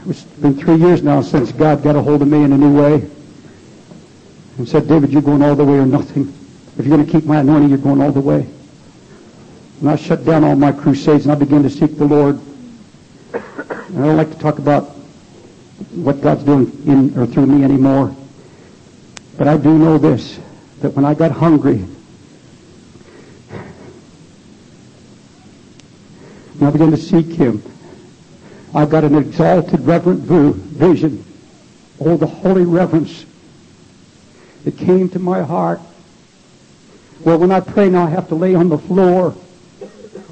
It's been three years now since God got a hold of me in a new way and said, David, you're going all the way or nothing. If you're going to keep my anointing, you're going all the way. And I shut down all my crusades and I began to seek the Lord. And I don't like to talk about what God's doing in or through me anymore. But I do know this, that when I got hungry, and I began to seek Him, I got an exalted, reverent vision. Oh, the holy reverence that came to my heart. Well, when I pray now, I have to lay on the floor.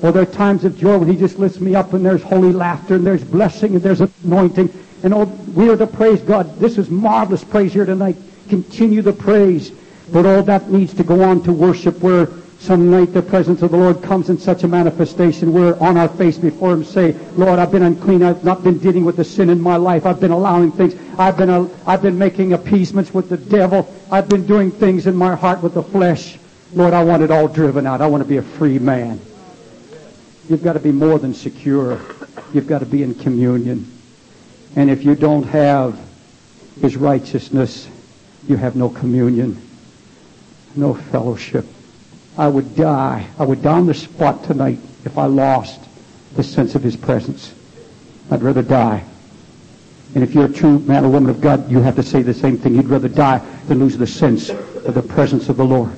Or there are times of joy when He just lifts me up and there's holy laughter and there's blessing and there's anointing. And oh, we are to praise God. This is marvelous praise here tonight continue the praise. But all that needs to go on to worship where some night the presence of the Lord comes in such a manifestation. We're on our face before Him say, Lord, I've been unclean. I've not been dealing with the sin in my life. I've been allowing things. I've been, uh, I've been making appeasements with the devil. I've been doing things in my heart with the flesh. Lord, I want it all driven out. I want to be a free man. You've got to be more than secure. You've got to be in communion. And if you don't have His righteousness, you have no communion, no fellowship. I would die. I would die on the spot tonight if I lost the sense of his presence. I'd rather die. And if you're a true man or woman of God, you have to say the same thing. You'd rather die than lose the sense of the presence of the Lord.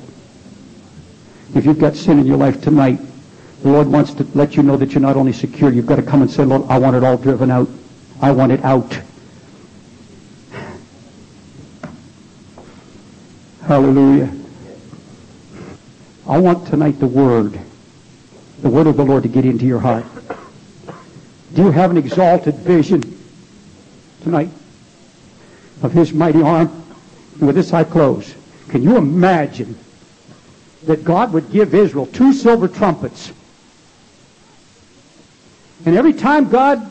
If you've got sin in your life tonight, The Lord wants to let you know that you're not only secure, you've got to come and say, Lord, I want it all driven out. I want it out. Hallelujah. I want tonight the Word, the Word of the Lord to get into your heart. Do you have an exalted vision tonight of His mighty arm? And with this I close. Can you imagine that God would give Israel two silver trumpets? And every time God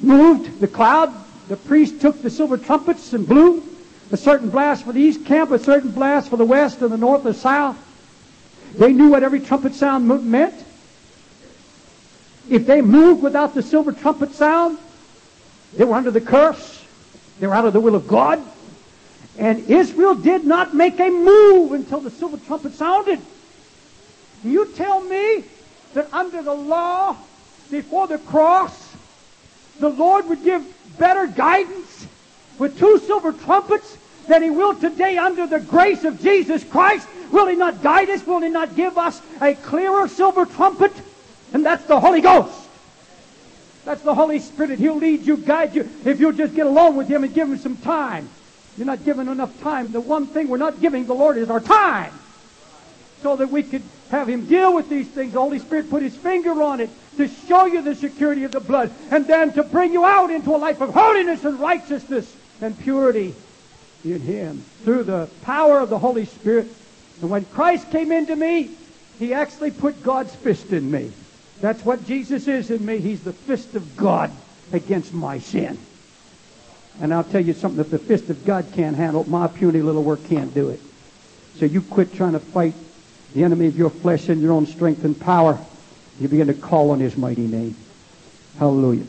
moved the cloud, the priest took the silver trumpets and blew a certain blast for the east camp, a certain blast for the west and the north and the south. They knew what every trumpet sound meant. If they moved without the silver trumpet sound, they were under the curse. They were out of the will of God. And Israel did not make a move until the silver trumpet sounded. You tell me that under the law, before the cross, the Lord would give better guidance with two silver trumpets than he will today under the grace of Jesus Christ? Will he not guide us? Will he not give us a clearer silver trumpet? And that's the Holy Ghost. That's the Holy Spirit. He'll lead you, guide you, if you'll just get along with him and give him some time. You're not giving enough time. The one thing we're not giving the Lord is our time. So that we could have him deal with these things. The Holy Spirit put his finger on it to show you the security of the blood and then to bring you out into a life of holiness and righteousness and purity in him through the power of the Holy Spirit. And when Christ came into me, he actually put God's fist in me. That's what Jesus is in me. He's the fist of God against my sin. And I'll tell you something, if the fist of God can't handle it, my puny little work can't do it. So you quit trying to fight the enemy of your flesh and your own strength and power. You begin to call on his mighty name. Hallelujah.